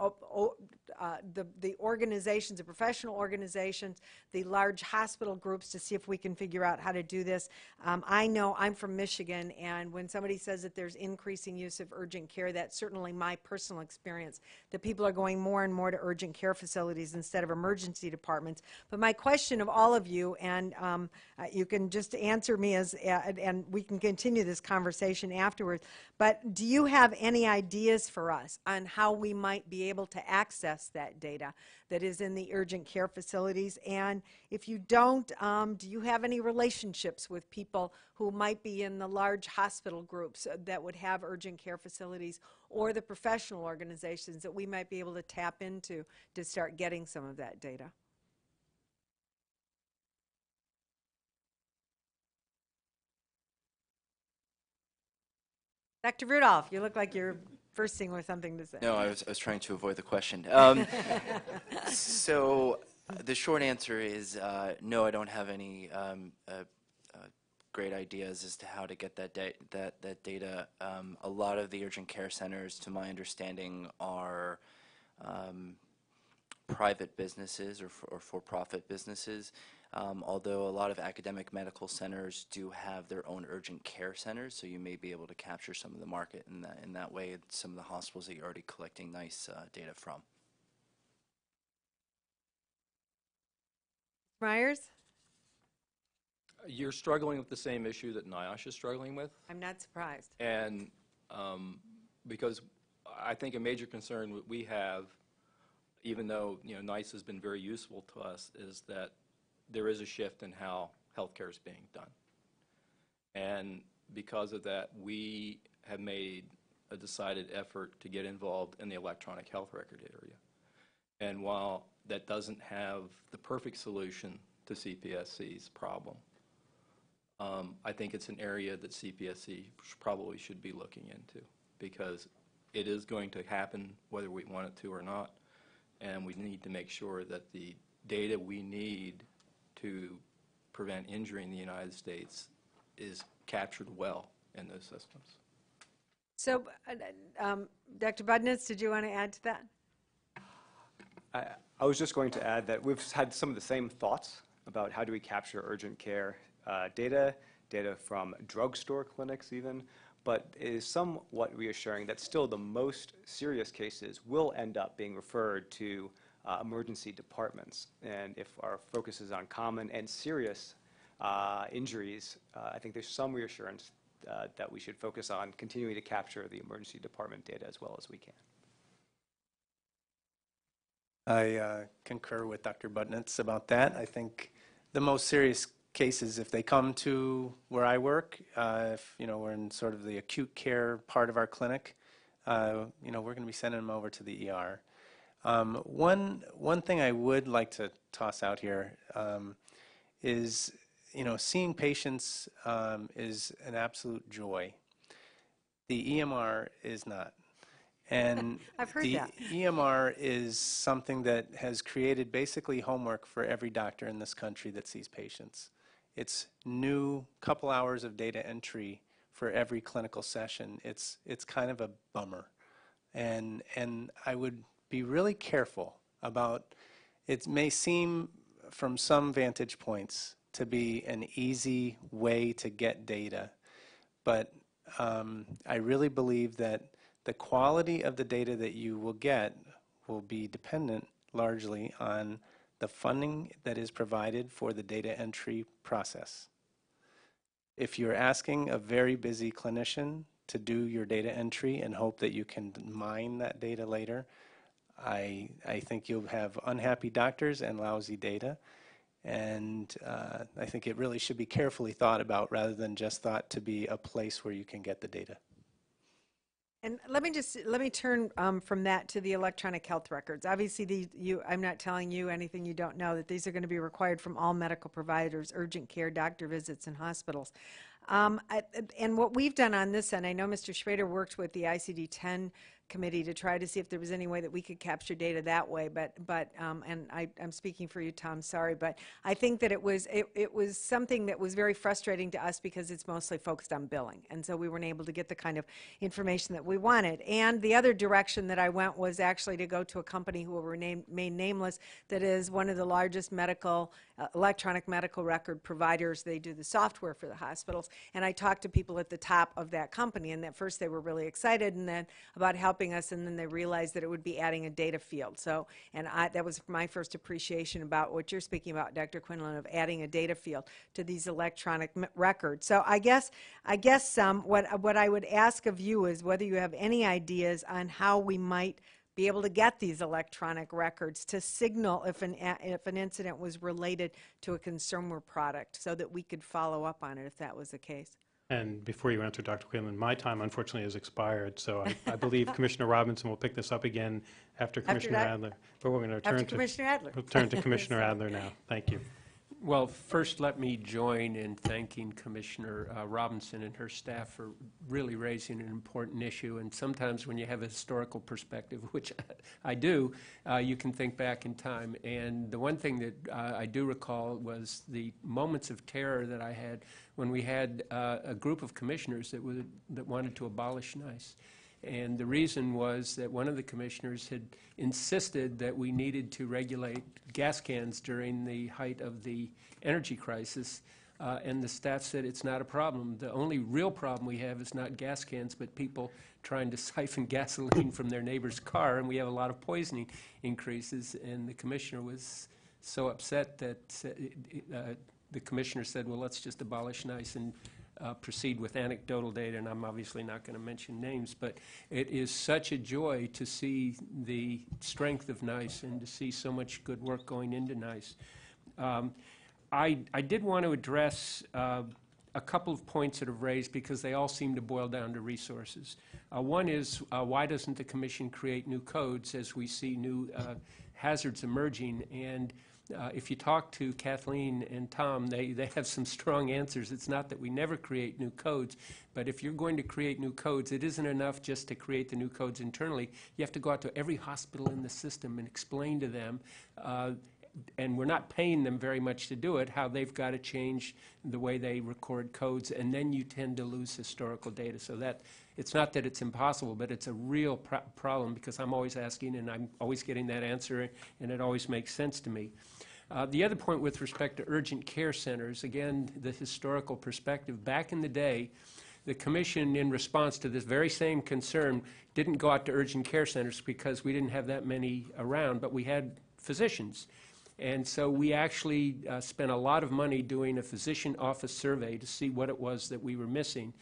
uh, the, the organizations, the professional organizations, the large hospital groups to see if we can figure out how to do this. Um, I know I'm from Michigan, and when somebody says that there's increasing use of urgent care, that's certainly my personal experience, that people are going more and more to urgent care facilities instead of emergency departments. But my question of all of you, and um, uh, you can just answer me as, uh, and we can continue this conversation afterwards, but do you have any ideas for us on how we might be able to access that data that is in the urgent care facilities? And if you don't, um, do you have any relationships with people who might be in the large hospital groups that would have urgent care facilities or the professional organizations that we might be able to tap into to start getting some of that data? Dr. Rudolph, you look like you're bursting with something to say. No, I was, I was trying to avoid the question. Um, so uh, the short answer is uh, no, I don't have any um, uh, uh, great ideas as to how to get that, da- that, that data. Um, a lot of the urgent care centers, to my understanding, are um, private businesses or for, or for-profit businesses. Um, although a lot of academic medical centers do have their own urgent care centers, so you may be able to capture some of the market in that in that way. Some of the hospitals that you're already collecting NEISS uh, data from. Myers? You're struggling with the same issue that NIOSH is struggling with, I'm not surprised. and um, because I think a major concern that we have, even though, you know, NEISS has been very useful to us, is that there is a shift in how healthcare is being done. And because of that, we have made a decided effort to get involved in the electronic health record area. And while that doesn't have the perfect solution to CPSC's problem, um, I think it's an area that CPSC probably should be looking into because it is going to happen whether we want it to or not. And we need to make sure that the data we need to prevent injury in the United States is captured well in those systems. So, uh, um, Dr. Budnitz, did you want to add to that? I, I was just going to add that we've had some of the same thoughts about how do we capture urgent care uh, data, data from drugstore clinics even, but it is somewhat reassuring that still the most serious cases will end up being referred to uh, emergency departments. And if our focus is on common and serious uh, injuries, uh, I think there's some reassurance uh, that we should focus on continuing to capture the emergency department data as well as we can. I uh, concur with Dr. Budnitz about that. I think the most serious cases, if they come to where I work, uh, if, you know, we're in sort of the acute care part of our clinic, uh, you know, we're going to be sending them over to the ER. Um, one one thing I would like to toss out here um, is, you know, seeing patients um, is an absolute joy. The EMR is not. And I've heard the that. EMR is something that has created basically homework for every doctor in this country that sees patients. It's new couple hours of data entry for every clinical session. It's it's kind of a bummer. And and I would be really careful about it may seem from some vantage points to be an easy way to get data, but um, I really believe that the quality of the data that you will get will be dependent largely on the funding that is provided for the data entry process. If you're asking a very busy clinician to do your data entry and hope that you can mine that data later, I, I think you'll have unhappy doctors and lousy data. And uh, I think it really should be carefully thought about rather than just thought to be a place where you can get the data. And let me just, let me turn um, from that to the electronic health records. Obviously, the, you, I'm not telling you anything you don't know, that these are going to be required from all medical providers, urgent care, doctor visits, and hospitals. Um, I- And what we've done on this end, I know Mr. Schrader worked with the ICD-10 committee to try to see if there was any way that we could capture data that way, but, but, um, and I, I'm speaking for you, Tom, sorry, but I think that it was, it, it was something that was very frustrating to us because it's mostly focused on billing, and so we weren't able to get the kind of information that we wanted. And the other direction that I went was actually to go to a company who will remain, nameless, that is one of the largest medical, uh, electronic medical record providers. They do the software for the hospitals, and I talked to people at the top of that company, and at first they were really excited, and then about helping us, and then they realized that it would be adding a data field. So, and I, that was my first appreciation about what you're speaking about, Dr. Quinlan, of adding a data field to these electronic records. So I guess, I guess um, what, what I would ask of you is whether you have any ideas on how we might be able to get these electronic records to signal if an, if an incident was related to a consumer product so that we could follow up on it if that was the case. And before you answer, Dr. Quinlan, my time unfortunately has expired, so I, I believe Commissioner Robinson will pick this up again after Commissioner that? Adler. But we're going to After turn to. Commissioner Adler. We'll turn to Commissioner Adler now. Thank you. Well, first, let me join in thanking Commissioner uh, Robinson and her staff for really raising an important issue. And sometimes when you have a historical perspective, which I do, uh, you can think back in time. And the one thing that uh, I do recall was the moments of terror that I had when we had uh, a group of commissioners that, would, that wanted to abolish NEISS. And the reason was that one of the commissioners had insisted that we needed to regulate gas cans during the height of the energy crisis. Uh, and the staff said it's not a problem. The only real problem we have is not gas cans, but people trying to siphon gasoline from their neighbor's car, and we have a lot of poisoning increases. And the commissioner was so upset that uh, the commissioner said, well, let's just abolish NEISS and uh, proceed with anecdotal data, and I'm obviously not going to mention names, but it is such a joy to see the strength of NEISS and to see so much good work going into NEISS. Um, I, I did want to address uh, a couple of points that have raised because they all seem to boil down to resources. Uh, one is uh, why doesn't the commission create new codes as we see new uh, hazards emerging? And uh, if you talk to Kathleen and Tom, they, they have some strong answers. It's not that we never create new codes, but if you're going to create new codes, it isn't enough just to create the new codes internally. You have to go out to every hospital in the system and explain to them uh, and we're not paying them very much to do it, how they've got to change the way they record codes, and then you tend to lose historical data. So that, it's not that it's impossible, but it's a real pro- problem because I'm always asking and I'm always getting that answer, and it always makes sense to me. Uh, the other point with respect to urgent care centers, again, the historical perspective, back in the day, the commission, in response to this very same concern, didn't go out to urgent care centers because we didn't have that many around, but we had physicians. And so we actually uh, spent a lot of money doing a physician office survey to see what it was that we were missing.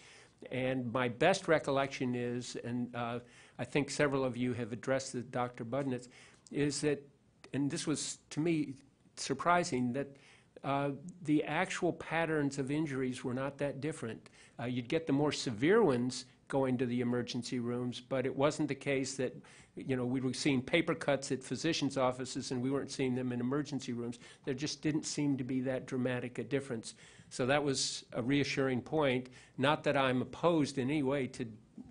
And my best recollection is, and uh, I think several of you have addressed it, Dr. Budnitz, is that, and this was to me surprising, that uh, the actual patterns of injuries were not that different. Uh, you'd get the more severe ones going to the emergency rooms, but it wasn't the case that, you know, we were seeing paper cuts at physicians' offices and we weren't seeing them in emergency rooms. There just didn't seem to be that dramatic a difference. So that was a reassuring point. Not that I'm opposed in any way to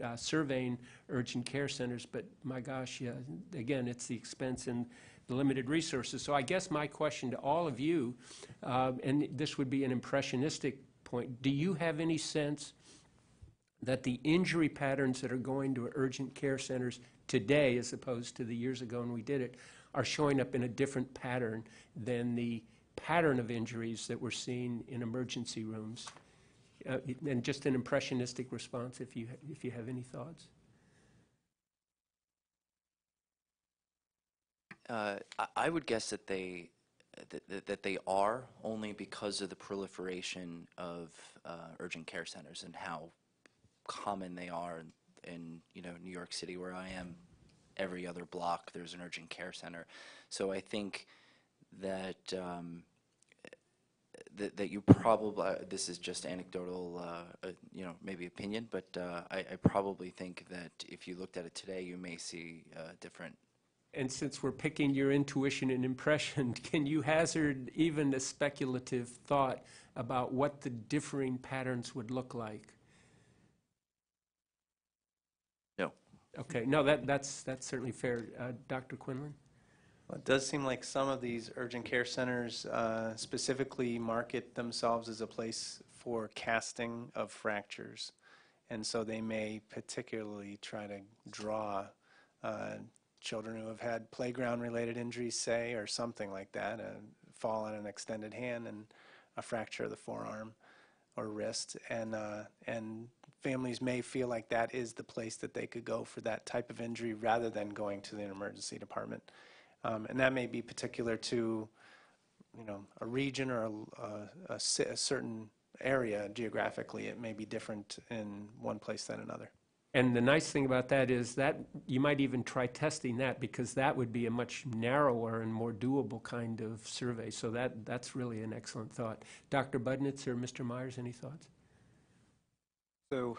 uh, surveying urgent care centers, but my gosh, yeah, again, it's the expense and the limited resources. So I guess my question to all of you, uh, and this would be an impressionistic point, do you have any sense that the injury patterns that are going to urgent care centers today, as opposed to the years ago when we did it, are showing up in a different pattern than the pattern of injuries that we're seeing in emergency rooms? Uh, And just an impressionistic response, if you, if you have any thoughts. Uh, I- would guess that they, that that they are, only because of the proliferation of uh, urgent care centers and how common they are in- in, you know, New York City, where I am. Every other block, there's an urgent care center. So I think that, um, that that you probably, uh, this is just anecdotal, uh, uh, you know, maybe opinion, but uh, I I probably think that if you looked at it today, you may see uh, different And since we're picking your intuition and impression, can you hazard even a speculative thought about what the differing patterns would look like? Okay, no, that, that's, that's certainly fair. Uh, Dr. Quinlan? Well, It does seem like some of these urgent care centers uh, specifically market themselves as a place for casting of fractures. And so they may particularly try to draw uh, children who have had playground-related injuries, say, or something like that, a fall on an extended hand and a fracture of the forearm or wrist. And, uh, and families may feel like that is the place that they could go for that type of injury rather than going to the emergency department. Um, And that may be particular to, you know, a region or a- a, a certain area geographically. It may be different in one place than another. And the nice thing about that is that you might even try testing that because that would be a much narrower and more doable kind of survey. So that, that's really an excellent thought. Dr. Budnitz or Mr. Myers, any thoughts? So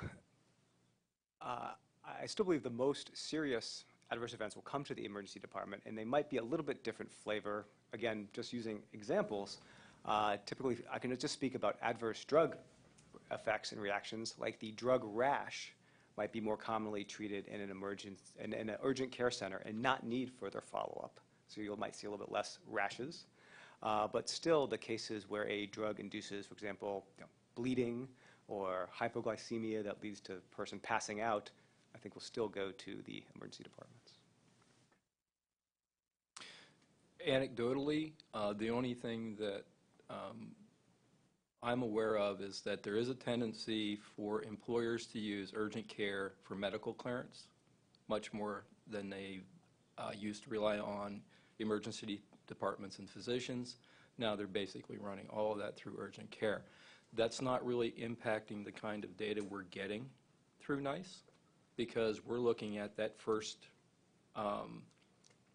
uh, I still believe the most serious adverse events will come to the emergency department, and they might be a little bit different flavor. Again, just using examples, uh, typically, I can just speak about adverse drug effects and reactions, like the drug rash might be more commonly treated in an emergent, in in an urgent care center and not need further follow-up. So you might see a little bit less rashes. Uh, But still, the cases where a drug induces, for example, you know, bleeding or hypoglycemia that leads to a person passing out, I think will still go to the emergency departments. Anecdotally, uh, the only thing that um, I'm aware of is that there is a tendency for employers to use urgent care for medical clearance, much more than they uh, used to rely on emergency departments and physicians. Now they're basically running all of that through urgent care. That's not really impacting the kind of data we're getting through NEISS, because we're looking at that first um,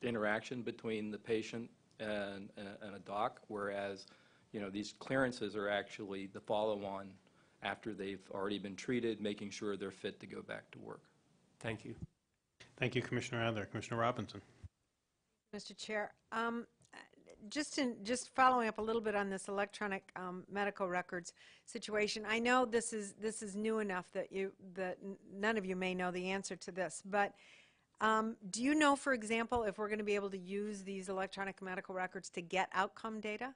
interaction between the patient and, and a doc, whereas, you know, these clearances are actually the follow-on after they've already been treated, making sure they're fit to go back to work. Thank you. Thank you, Commissioner Adler. Commissioner Robinson? Mr. Chair, um, just in, just following up a little bit on this electronic um, medical records situation, I know this is, this is new enough that you, that none of you may know the answer to this, but um, do you know, for example, if we're going to be able to use these electronic medical records to get outcome data?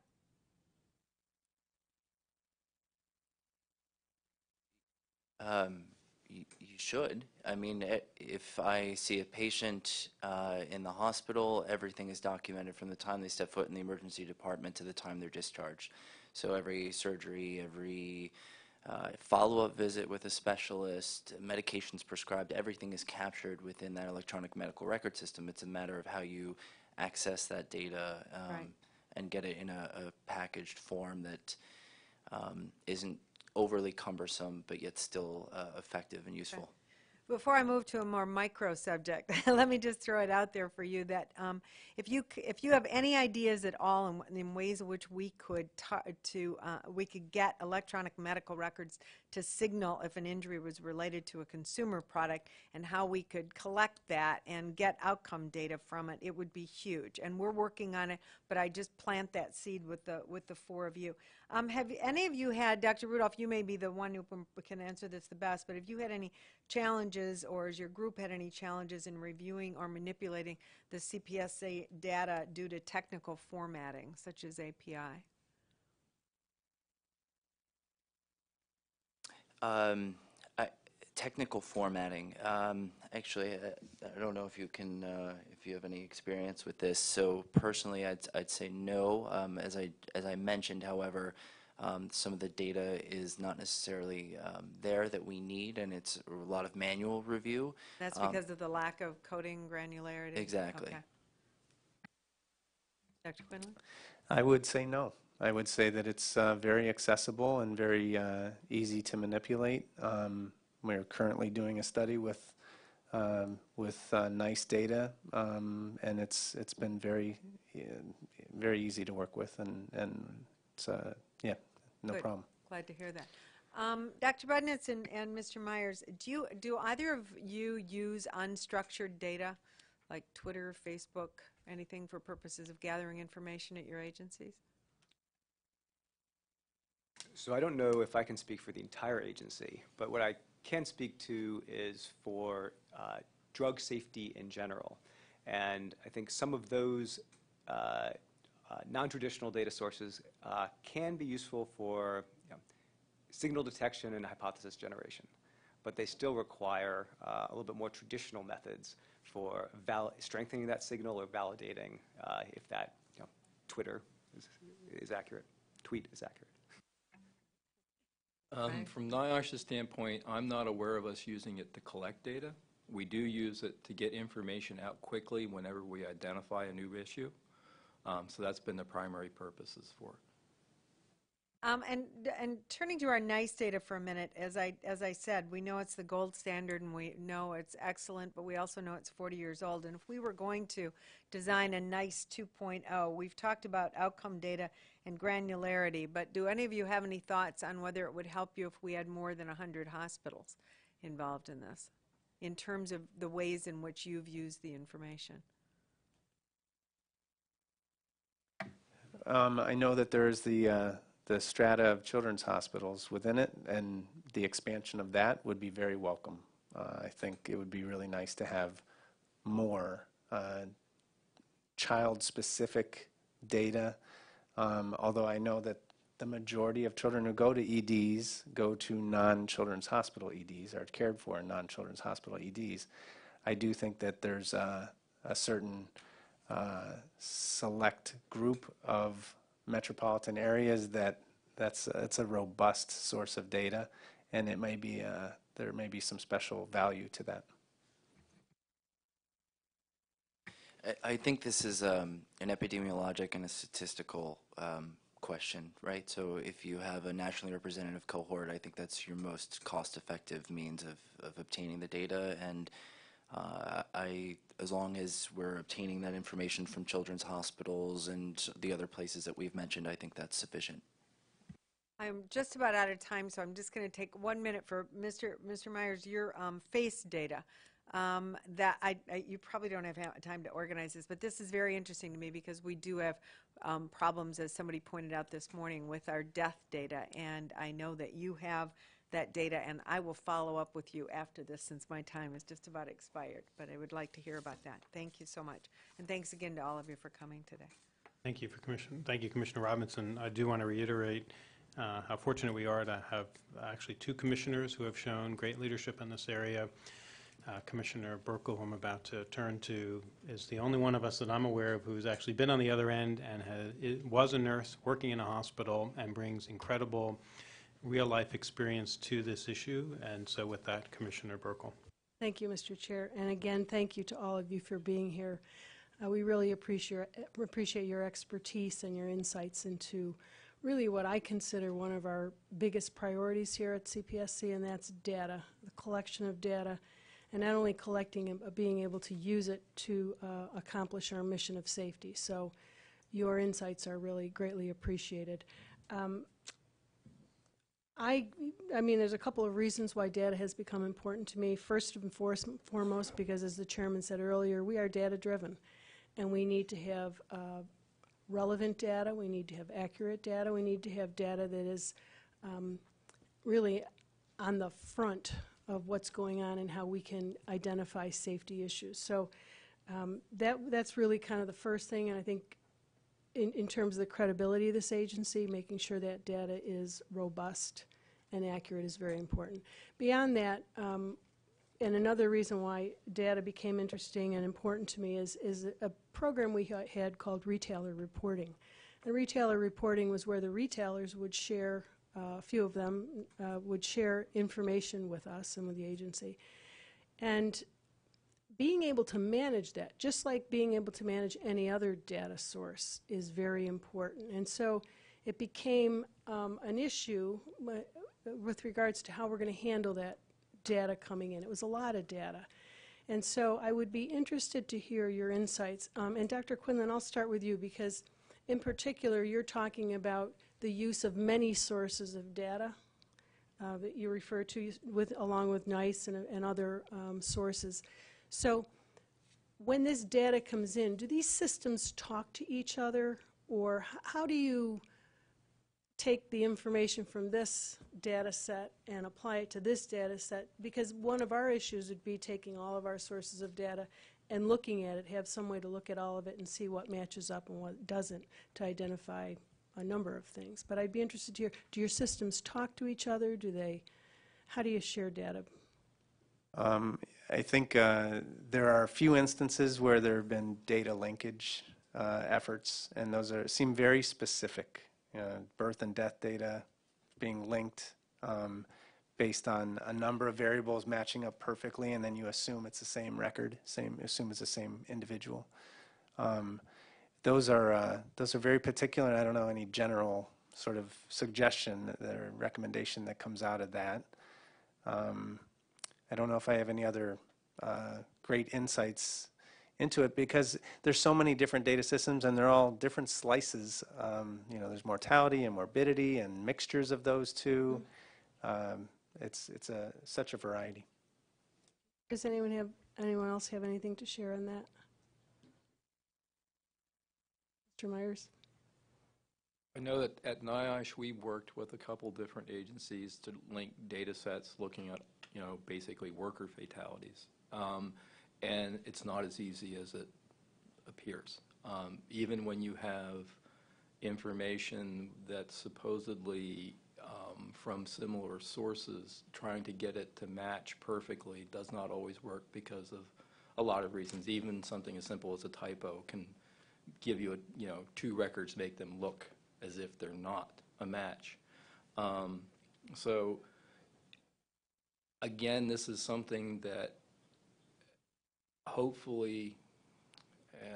Um, should. I mean, eh, if I see a patient uh, in the hospital, everything is documented from the time they step foot in the emergency department to the time they're discharged. So every surgery, every uh, follow-up visit with a specialist, medications prescribed, everything is captured within that electronic medical record system. It's a matter of how you access that data um, Right. and get it in a, a packaged form that um, isn't overly cumbersome, but yet still uh, effective and useful. Before I move to a more micro subject, let me just throw it out there for you that um, if you if you have any ideas at all in, in ways in which we could to uh, we could get electronic medical records to signal if an injury was related to a consumer product and how we could collect that and get outcome data from it, it would be huge. And we're working on it, but I just plant that seed with the with the four of you. Um, have any of you had, Dr. Rudolph, you may be the one who can- can answer this the best, but have you had any challenges, or has your group had any challenges in reviewing or manipulating the CPSA data due to technical formatting, such as API? Um, I, technical formatting. Um, actually, I, I don't know if you can, uh, if you have any experience with this. So personally, I'd, I'd say no. Um, as I as I mentioned, however, um, some of the data is not necessarily um, there that we need, and it's a lot of manual review. That's Um, because of the lack of coding granularity? Exactly. Okay. Dr. Quinlan? I would say no. I would say that it's uh, very accessible and very uh, easy to manipulate. Um, We're currently doing a study with, um, with uh, NEISS data, um, and it's, it's been very, uh, very easy to work with, and, and it's, uh, yeah, no Good. problem. Glad to hear that. Um, Dr. Budnitz and, and Mr. Myers, do you, do either of you use unstructured data, like Twitter, Facebook, anything for purposes of gathering information at your agencies? So I don't know if I can speak for the entire agency, but what I can speak to is for uh, drug safety in general. And I think some of those uh, uh, non-traditional data sources uh, can be useful for you know, signal detection and hypothesis generation, but they still require uh, a little bit more traditional methods for val- strengthening that signal or validating uh, if that you know, Twitter is, is accurate, tweet is accurate. Um, From NIOSH's standpoint, I'm not aware of us using it to collect data. We do use it to get information out quickly whenever we identify a new issue. Um, So that's been the primary purposes for. Um, and, and turning to our NEISS data for a minute, as I, as I said, we know it's the gold standard and we know it's excellent, but we also know it's 40 years old. And if we were going to design a NEISS 2.0, we've talked about outcome data and granularity, but do any of you have any thoughts on whether it would help you if we had more than 100 hospitals involved in this, in terms of the ways in which you've used the information? Um, I know that there's the, uh, the strata of children's hospitals within it, and the expansion of that would be very welcome. Uh, I think it would be really nice to have more uh, child-specific data, um, although I know that the majority of children who go to EDs go to non-children's hospital EDs, are cared for in non-children's hospital EDs. I do think that there's uh, a certain uh, select group of metropolitan areas that that's it's a robust source of data, and it may be uh, there may be some special value to that. I- I think this is um, an epidemiologic and a statistical um, question, right? So if you have a nationally representative cohort, I think that's your most cost-effective means of, of obtaining the data. And uh, I, as long as we're obtaining that information from children's hospitals and the other places that we've mentioned, I think that's sufficient. I'm just about out of time, so I'm just going to take one minute for Mr. Mr. Myers, your um, face data. Um, that I, I, you probably don't have time to organize this, but this is very interesting to me because we do have um, problems, as somebody pointed out this morning, with our death data, and I know that you have that data, and I will follow up with you after this since my time is just about expired. But I would like to hear about that. Thank you so much, and thanks again to all of you for coming today. Thank you for Commissioner, thank you, Commissioner Robinson. I do want to reiterate uh, how fortunate we are to have actually two commissioners who have shown great leadership in this area. Uh, Commissioner Buerkle, who I'm about to turn to, is the only one of us that I'm aware of who's actually been on the other end and has, was a nurse working in a hospital and brings incredible real-life experience to this issue. And so with that, Commissioner Buerkle. Thank you, Mr. Chair. And again, thank you to all of you for being here. Uh, We really appreciate, appreciate your expertise and your insights into really what I consider one of our biggest priorities here at CPSC, and that's data, the collection of data, and not only collecting it, but being able to use it to uh, accomplish our mission of safety. So your insights are really greatly appreciated. Um, I, I mean, there's a couple of reasons why data has become important to me. First and foremost, because as the chairman said earlier, we are data-driven, and we need to have uh, relevant data, we need to have accurate data, we need to have data that is um, really on the front of what's going on and how we can identify safety issues. So um, that, that's really kind of the first thing, and I think in, in terms of the credibility of this agency, making sure that data is robust and accurate is very important. Beyond that, um, and another reason why data became interesting and important to me is, is a program we ha- had called retailer reporting. And retailer reporting was where the retailers would share, uh, a few of them uh, would share information with us and with the agency. And being able to manage that, just like being able to manage any other data source, is very important. And so it became um, an issue uh, with regards to how we're going to handle that data coming in. It was a lot of data. And so I would be interested to hear your insights. Um, and Dr. Quinlan, I'll start with you because, in particular, you're talking about the use of many sources of data uh, that you refer to, with, along with NEISS and, and other um, sources. So when this data comes in, do these systems talk to each other, or how do you take the information from this data set and apply it to this data set? Because one of our issues would be taking all of our sources of data and looking at it, have some way to look at all of it and see what matches up and what doesn't to identify a number of things. But I'd be interested to hear, do your systems talk to each other? Do they, how do you share data? Um, I think uh, there are a few instances where there have been data linkage uh, efforts, and those are, seem very specific. You know, Birth and death data being linked um, based on a number of variables matching up perfectly, and then you assume it's the same record, same, assume it's the same individual. Um, Those are, uh, those are very particular, I don't know any general sort of suggestion or recommendation that comes out of that. Um, I don't know if I have any other uh, great insights into it because there's so many different data systems and they're all different slices. Um, you know, there's mortality and morbidity and mixtures of those two. Um, it's it's a such a variety. Does anyone have, anyone else have anything to share on that? Mr. Myers? I know that at NIOSH, we worked with a couple different agencies to link data sets looking at, you know, basically worker fatalities. Um, And it's not as easy as it appears. Um, Even when you have information that's supposedly um, from similar sources, trying to get it to match perfectly does not always work because of a lot of reasons. Even something as simple as a typo can give you, a you know, two records make them look as if they're not a match. Um, So, again, this is something that hopefully,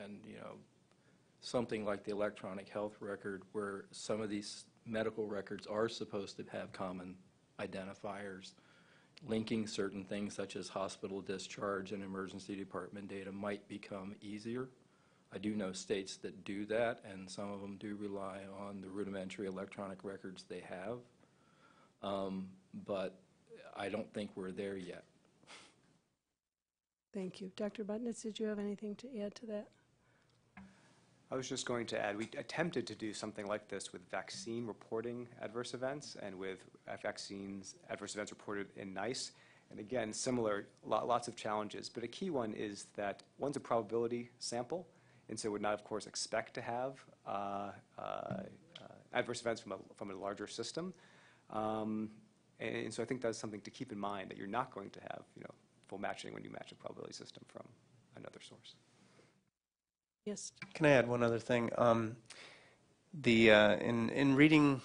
and, you know, something like the electronic health record, where some of these medical records are supposed to have common identifiers, linking certain things such as hospital discharge and emergency department data might become easier. I do know states that do that, and some of them do rely on the rudimentary electronic records they have. Um, But I don't think we're there yet. Thank you. Dr. Budnitz, did you have anything to add to that? I was just going to add, we attempted to do something like this with vaccine reporting adverse events and with vaccines, adverse events reported in NEISS. And again, similar, lo- lots of challenges. But a key one is that one's a probability sample, and so would not, of course, expect to have uh, uh, adverse events from a, from a larger system. Um, And and so I think that's something to keep in mind, that you're not going to have, you know, full matching when you match a probability system from another source. Yes, Can I add one other thing? Um, the uh, in in reading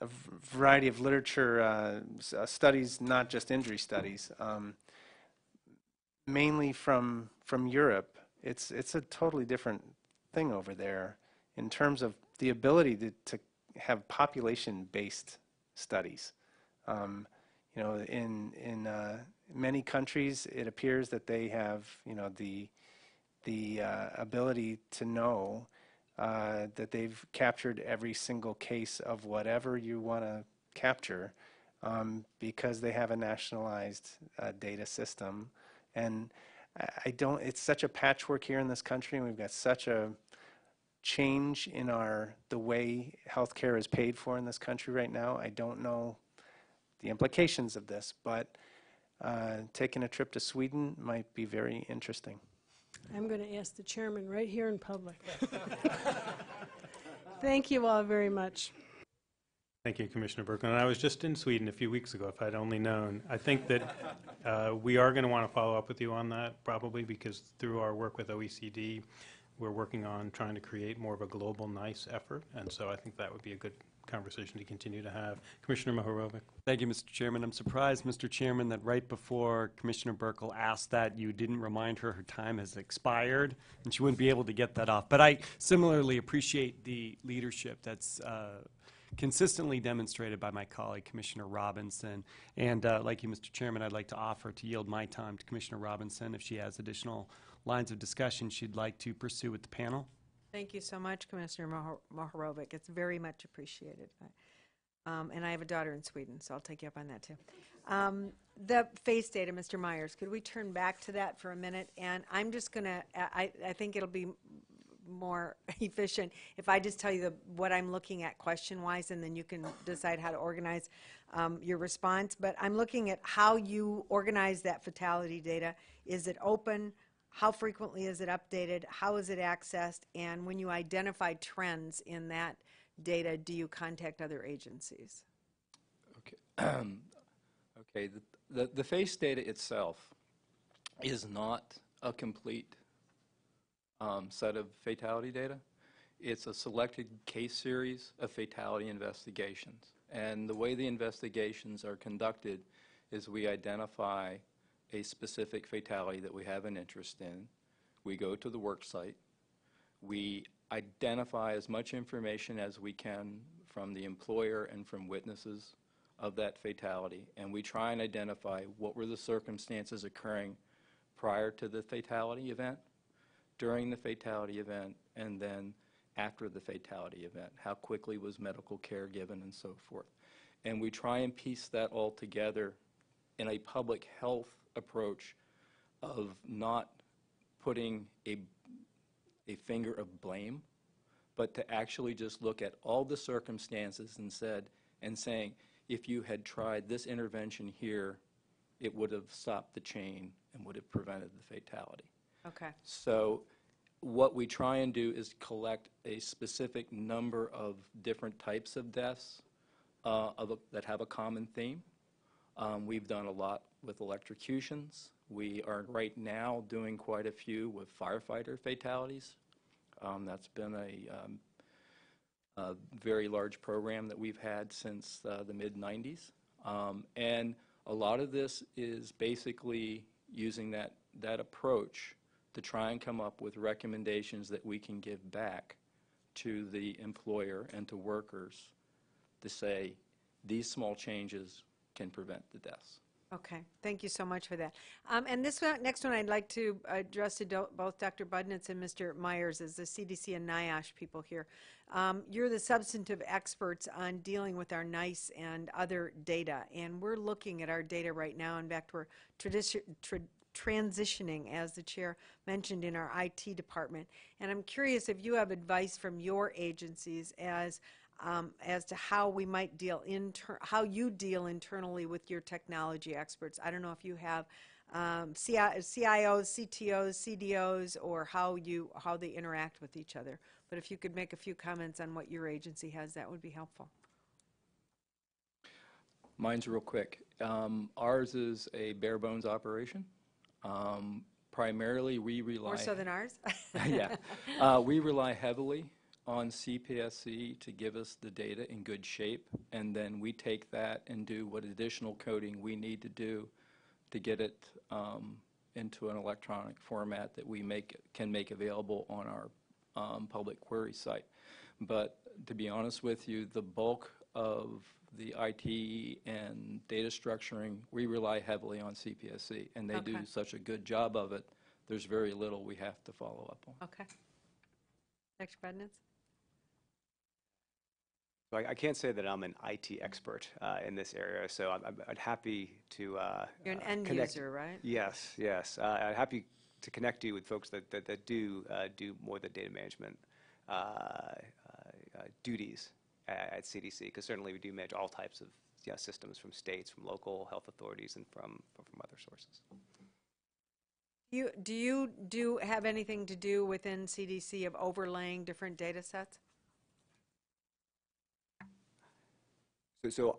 a variety of literature uh, uh, studies, not just injury studies, um, mainly from from Europe, it's it's a totally different thing over there in terms of the ability to, to have population-based studies. Um, you know, in in uh, many countries, it appears that they have, you know, the, the uh, ability to know uh, that they've captured every single case of whatever you want to capture um, because they have a nationalized uh, data system. And I- don't, it's such a patchwork here in this country, and we've got such a change in our, the way healthcare is paid for in this country right now. I don't know the implications of this, but uh, taking a trip to Sweden might be very interesting. I'm going to ask the chairman right here in public. Thank you all very much. Thank you, Commissioner Buerkle. And I was just in Sweden a few weeks ago, if I'd only known. I think that uh, we are going to want to follow up with you on that, probably, because through our work with OECD, we're working on trying to create more of a global NEISS effort, and so I think that would be a good conversation to continue to have. Commissioner Mohorovic? Thank you, Mr. Chairman. I'm surprised, Mr. Chairman, that right before Commissioner Buerkle asked that, you didn't remind her her time has expired, and she wouldn't be able to get that off. But I similarly appreciate the leadership that's uh, consistently demonstrated by my colleague, Commissioner Robinson. And uh, like you, Mr. Chairman, I'd like to offer to yield my time to Commissioner Robinson if she has additional lines of discussion she'd like to pursue with the panel. Thank you so much, Commissioner Mohorovic. It's very much appreciated. Um, And I have a daughter in Sweden, so I'll take you up on that, too. Um, The FACE data, Mr. Myers, could we turn back to that for a minute? And I'm just going to, I, I think it'll be more efficient if I just tell you the, what I'm looking at question-wise, and then you can decide how to organize um, your response. But I'm looking at how you organize that fatality data. Is it open? How frequently is it updated? How is it accessed? And when you identify trends in that data, do you contact other agencies? Okay, okay. the- The, the FACE data itself is not a complete um, set of fatality data. It's a selected case series of fatality investigations. And the way the investigations are conducted is we identify a specific fatality that we have an interest in. We go to the work site. We identify as much information as we can from the employer and from witnesses of that fatality, and we try and identify what were the circumstances occurring prior to the fatality event, during the fatality event, and then after the fatality event. How quickly was medical care given and so forth. And we try and piece that all together in a public health approach of not putting a, a finger of blame, but to actually just look at all the circumstances and said, and saying, if you had tried this intervention here, it would have stopped the chain and would have prevented the fatality. Okay. So what we try and do is collect a specific number of different types of deaths uh, of a- that have a common theme. Um, We've done a lot with electrocutions. We are right now doing quite a few with firefighter fatalities. Um, That's been a um, a very large program that we've had since uh, the mid-'90s. Um, And a lot of this is basically using that, that approach to try and come up with recommendations that we can give back to the employer and to workers to say, these small changes can prevent the deaths. Okay, thank you so much for that. Um, And this one, next one I'd like to address to do- both Dr. Budnitz and Mr. Myers as the CDC and NIOSH people here. Um, You're the substantive experts on dealing with our NEISS and other data, and we're looking at our data right now. In fact, we're transitioning, as the chair mentioned, in our IT department. And I'm curious if you have advice from your agencies as um, as to how we might deal inter, how you deal internally with your technology experts. I don't know if you have um, CIOs, CTOs, CDOs, or how you, how they interact with each other. But if you could make a few comments on what your agency has, that would be helpful. Mine's real quick. Um, Ours is a bare bones operation. Um, Primarily, we rely. More so than ours? yeah. Uh, we rely heavily on CPSC to give us the data in good shape, and then we take that and do what additional coding we need to do to get it um, into an electronic format that we make can make available on our um, public query site. But to be honest with you, the bulk of the IT and data structuring, we rely heavily on CPSC, and they do such a good job of it, there's very little we have to follow up on. Okay. Dr. Budnitz? So I, I can't say that I'm an IT expert uh, in this area, so I'm, I'm I'd happy to. uh, You're an uh, end connect- user, right? Yes, yes. Uh, I'm happy to connect you with folks that, that, that do uh, do more the data management uh, uh, uh, duties at, at CDC, because certainly we do manage all types of yeah, systems from states, from local health authorities, and from, from, from other sources. You, do you do, have anything to do within CDC of overlaying different data sets? So, so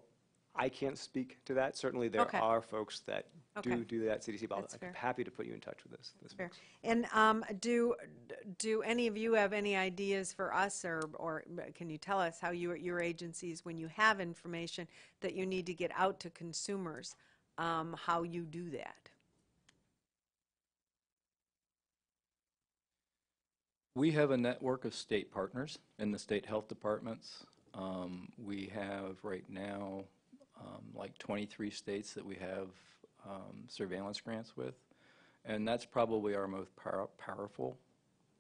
I can't speak to that. Certainly, there Okay. are folks that Okay. do do that at CDC, but I'll- That's I'm fair. happy to put you in touch with this. this Fair. folks. And um, do, do any of you have any ideas for us, or, or can you tell us how you, your agencies, when you have information that you need to get out to consumers, um, how you do that? We have a network of state partners in the state health departments. Um, We have right now um, like 23 states that we have um, surveillance grants with. And that's probably our most pow- powerful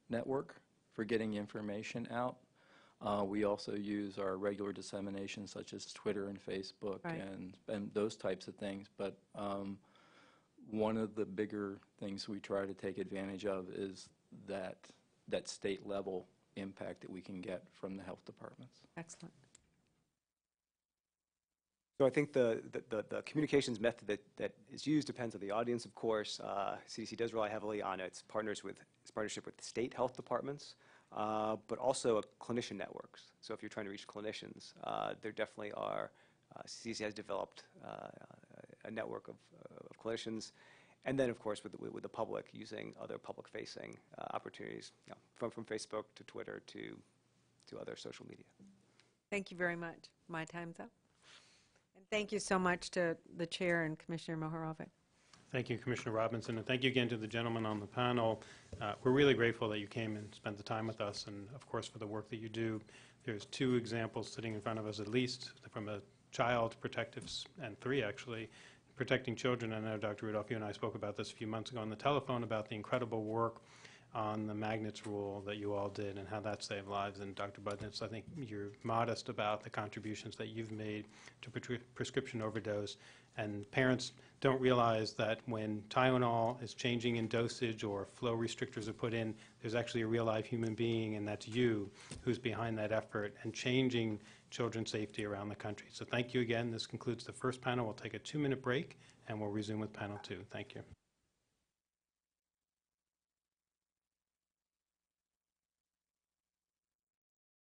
network for getting information out. Uh, We also use our regular dissemination such as Twitter and Facebook Right. and, and those types of things. But um, one of the bigger things we try to take advantage of is that, that state level impact that we can get from the health departments. Excellent. So I think the, the- the, the communications method that, that is used depends on the audience, of course. Uh, CDC does rely heavily on its partners with, its partnership with state health departments, uh, but also clinician networks. So if you're trying to reach clinicians, uh, there definitely are, uh, CDC has developed uh, a network of, of clinicians. And then, of course, with, the- with the public, using other public-facing uh, opportunities, you know, from, from Facebook to Twitter to, to other social media. Thank you very much. My time's up. And thank you so much to the chair and Commissioner Mohorovic. Thank you, Commissioner Robinson, and thank you again to the gentleman on the panel. Uh, We're really grateful that you came and spent the time with us, and of course, for the work that you do. There's two examples sitting in front of us, at least, from a child protective, s- and three, actually, protecting children. I know, Dr. Rudolph, you and I spoke about this a few months ago on the telephone, about the incredible work on the magnets rule that you all did and how that saved lives. And Dr. Budnitz, I think you're modest about the contributions that you've made to prescri- prescription overdose. And parents don't realize that when Tylenol is changing in dosage or flow restrictors are put in, there's actually a real life human being, and that's you who's behind that effort and changing children's safety around the country. So thank you again. This concludes the first panel. We'll take a two-minute break, and we'll resume with panel two. Thank you.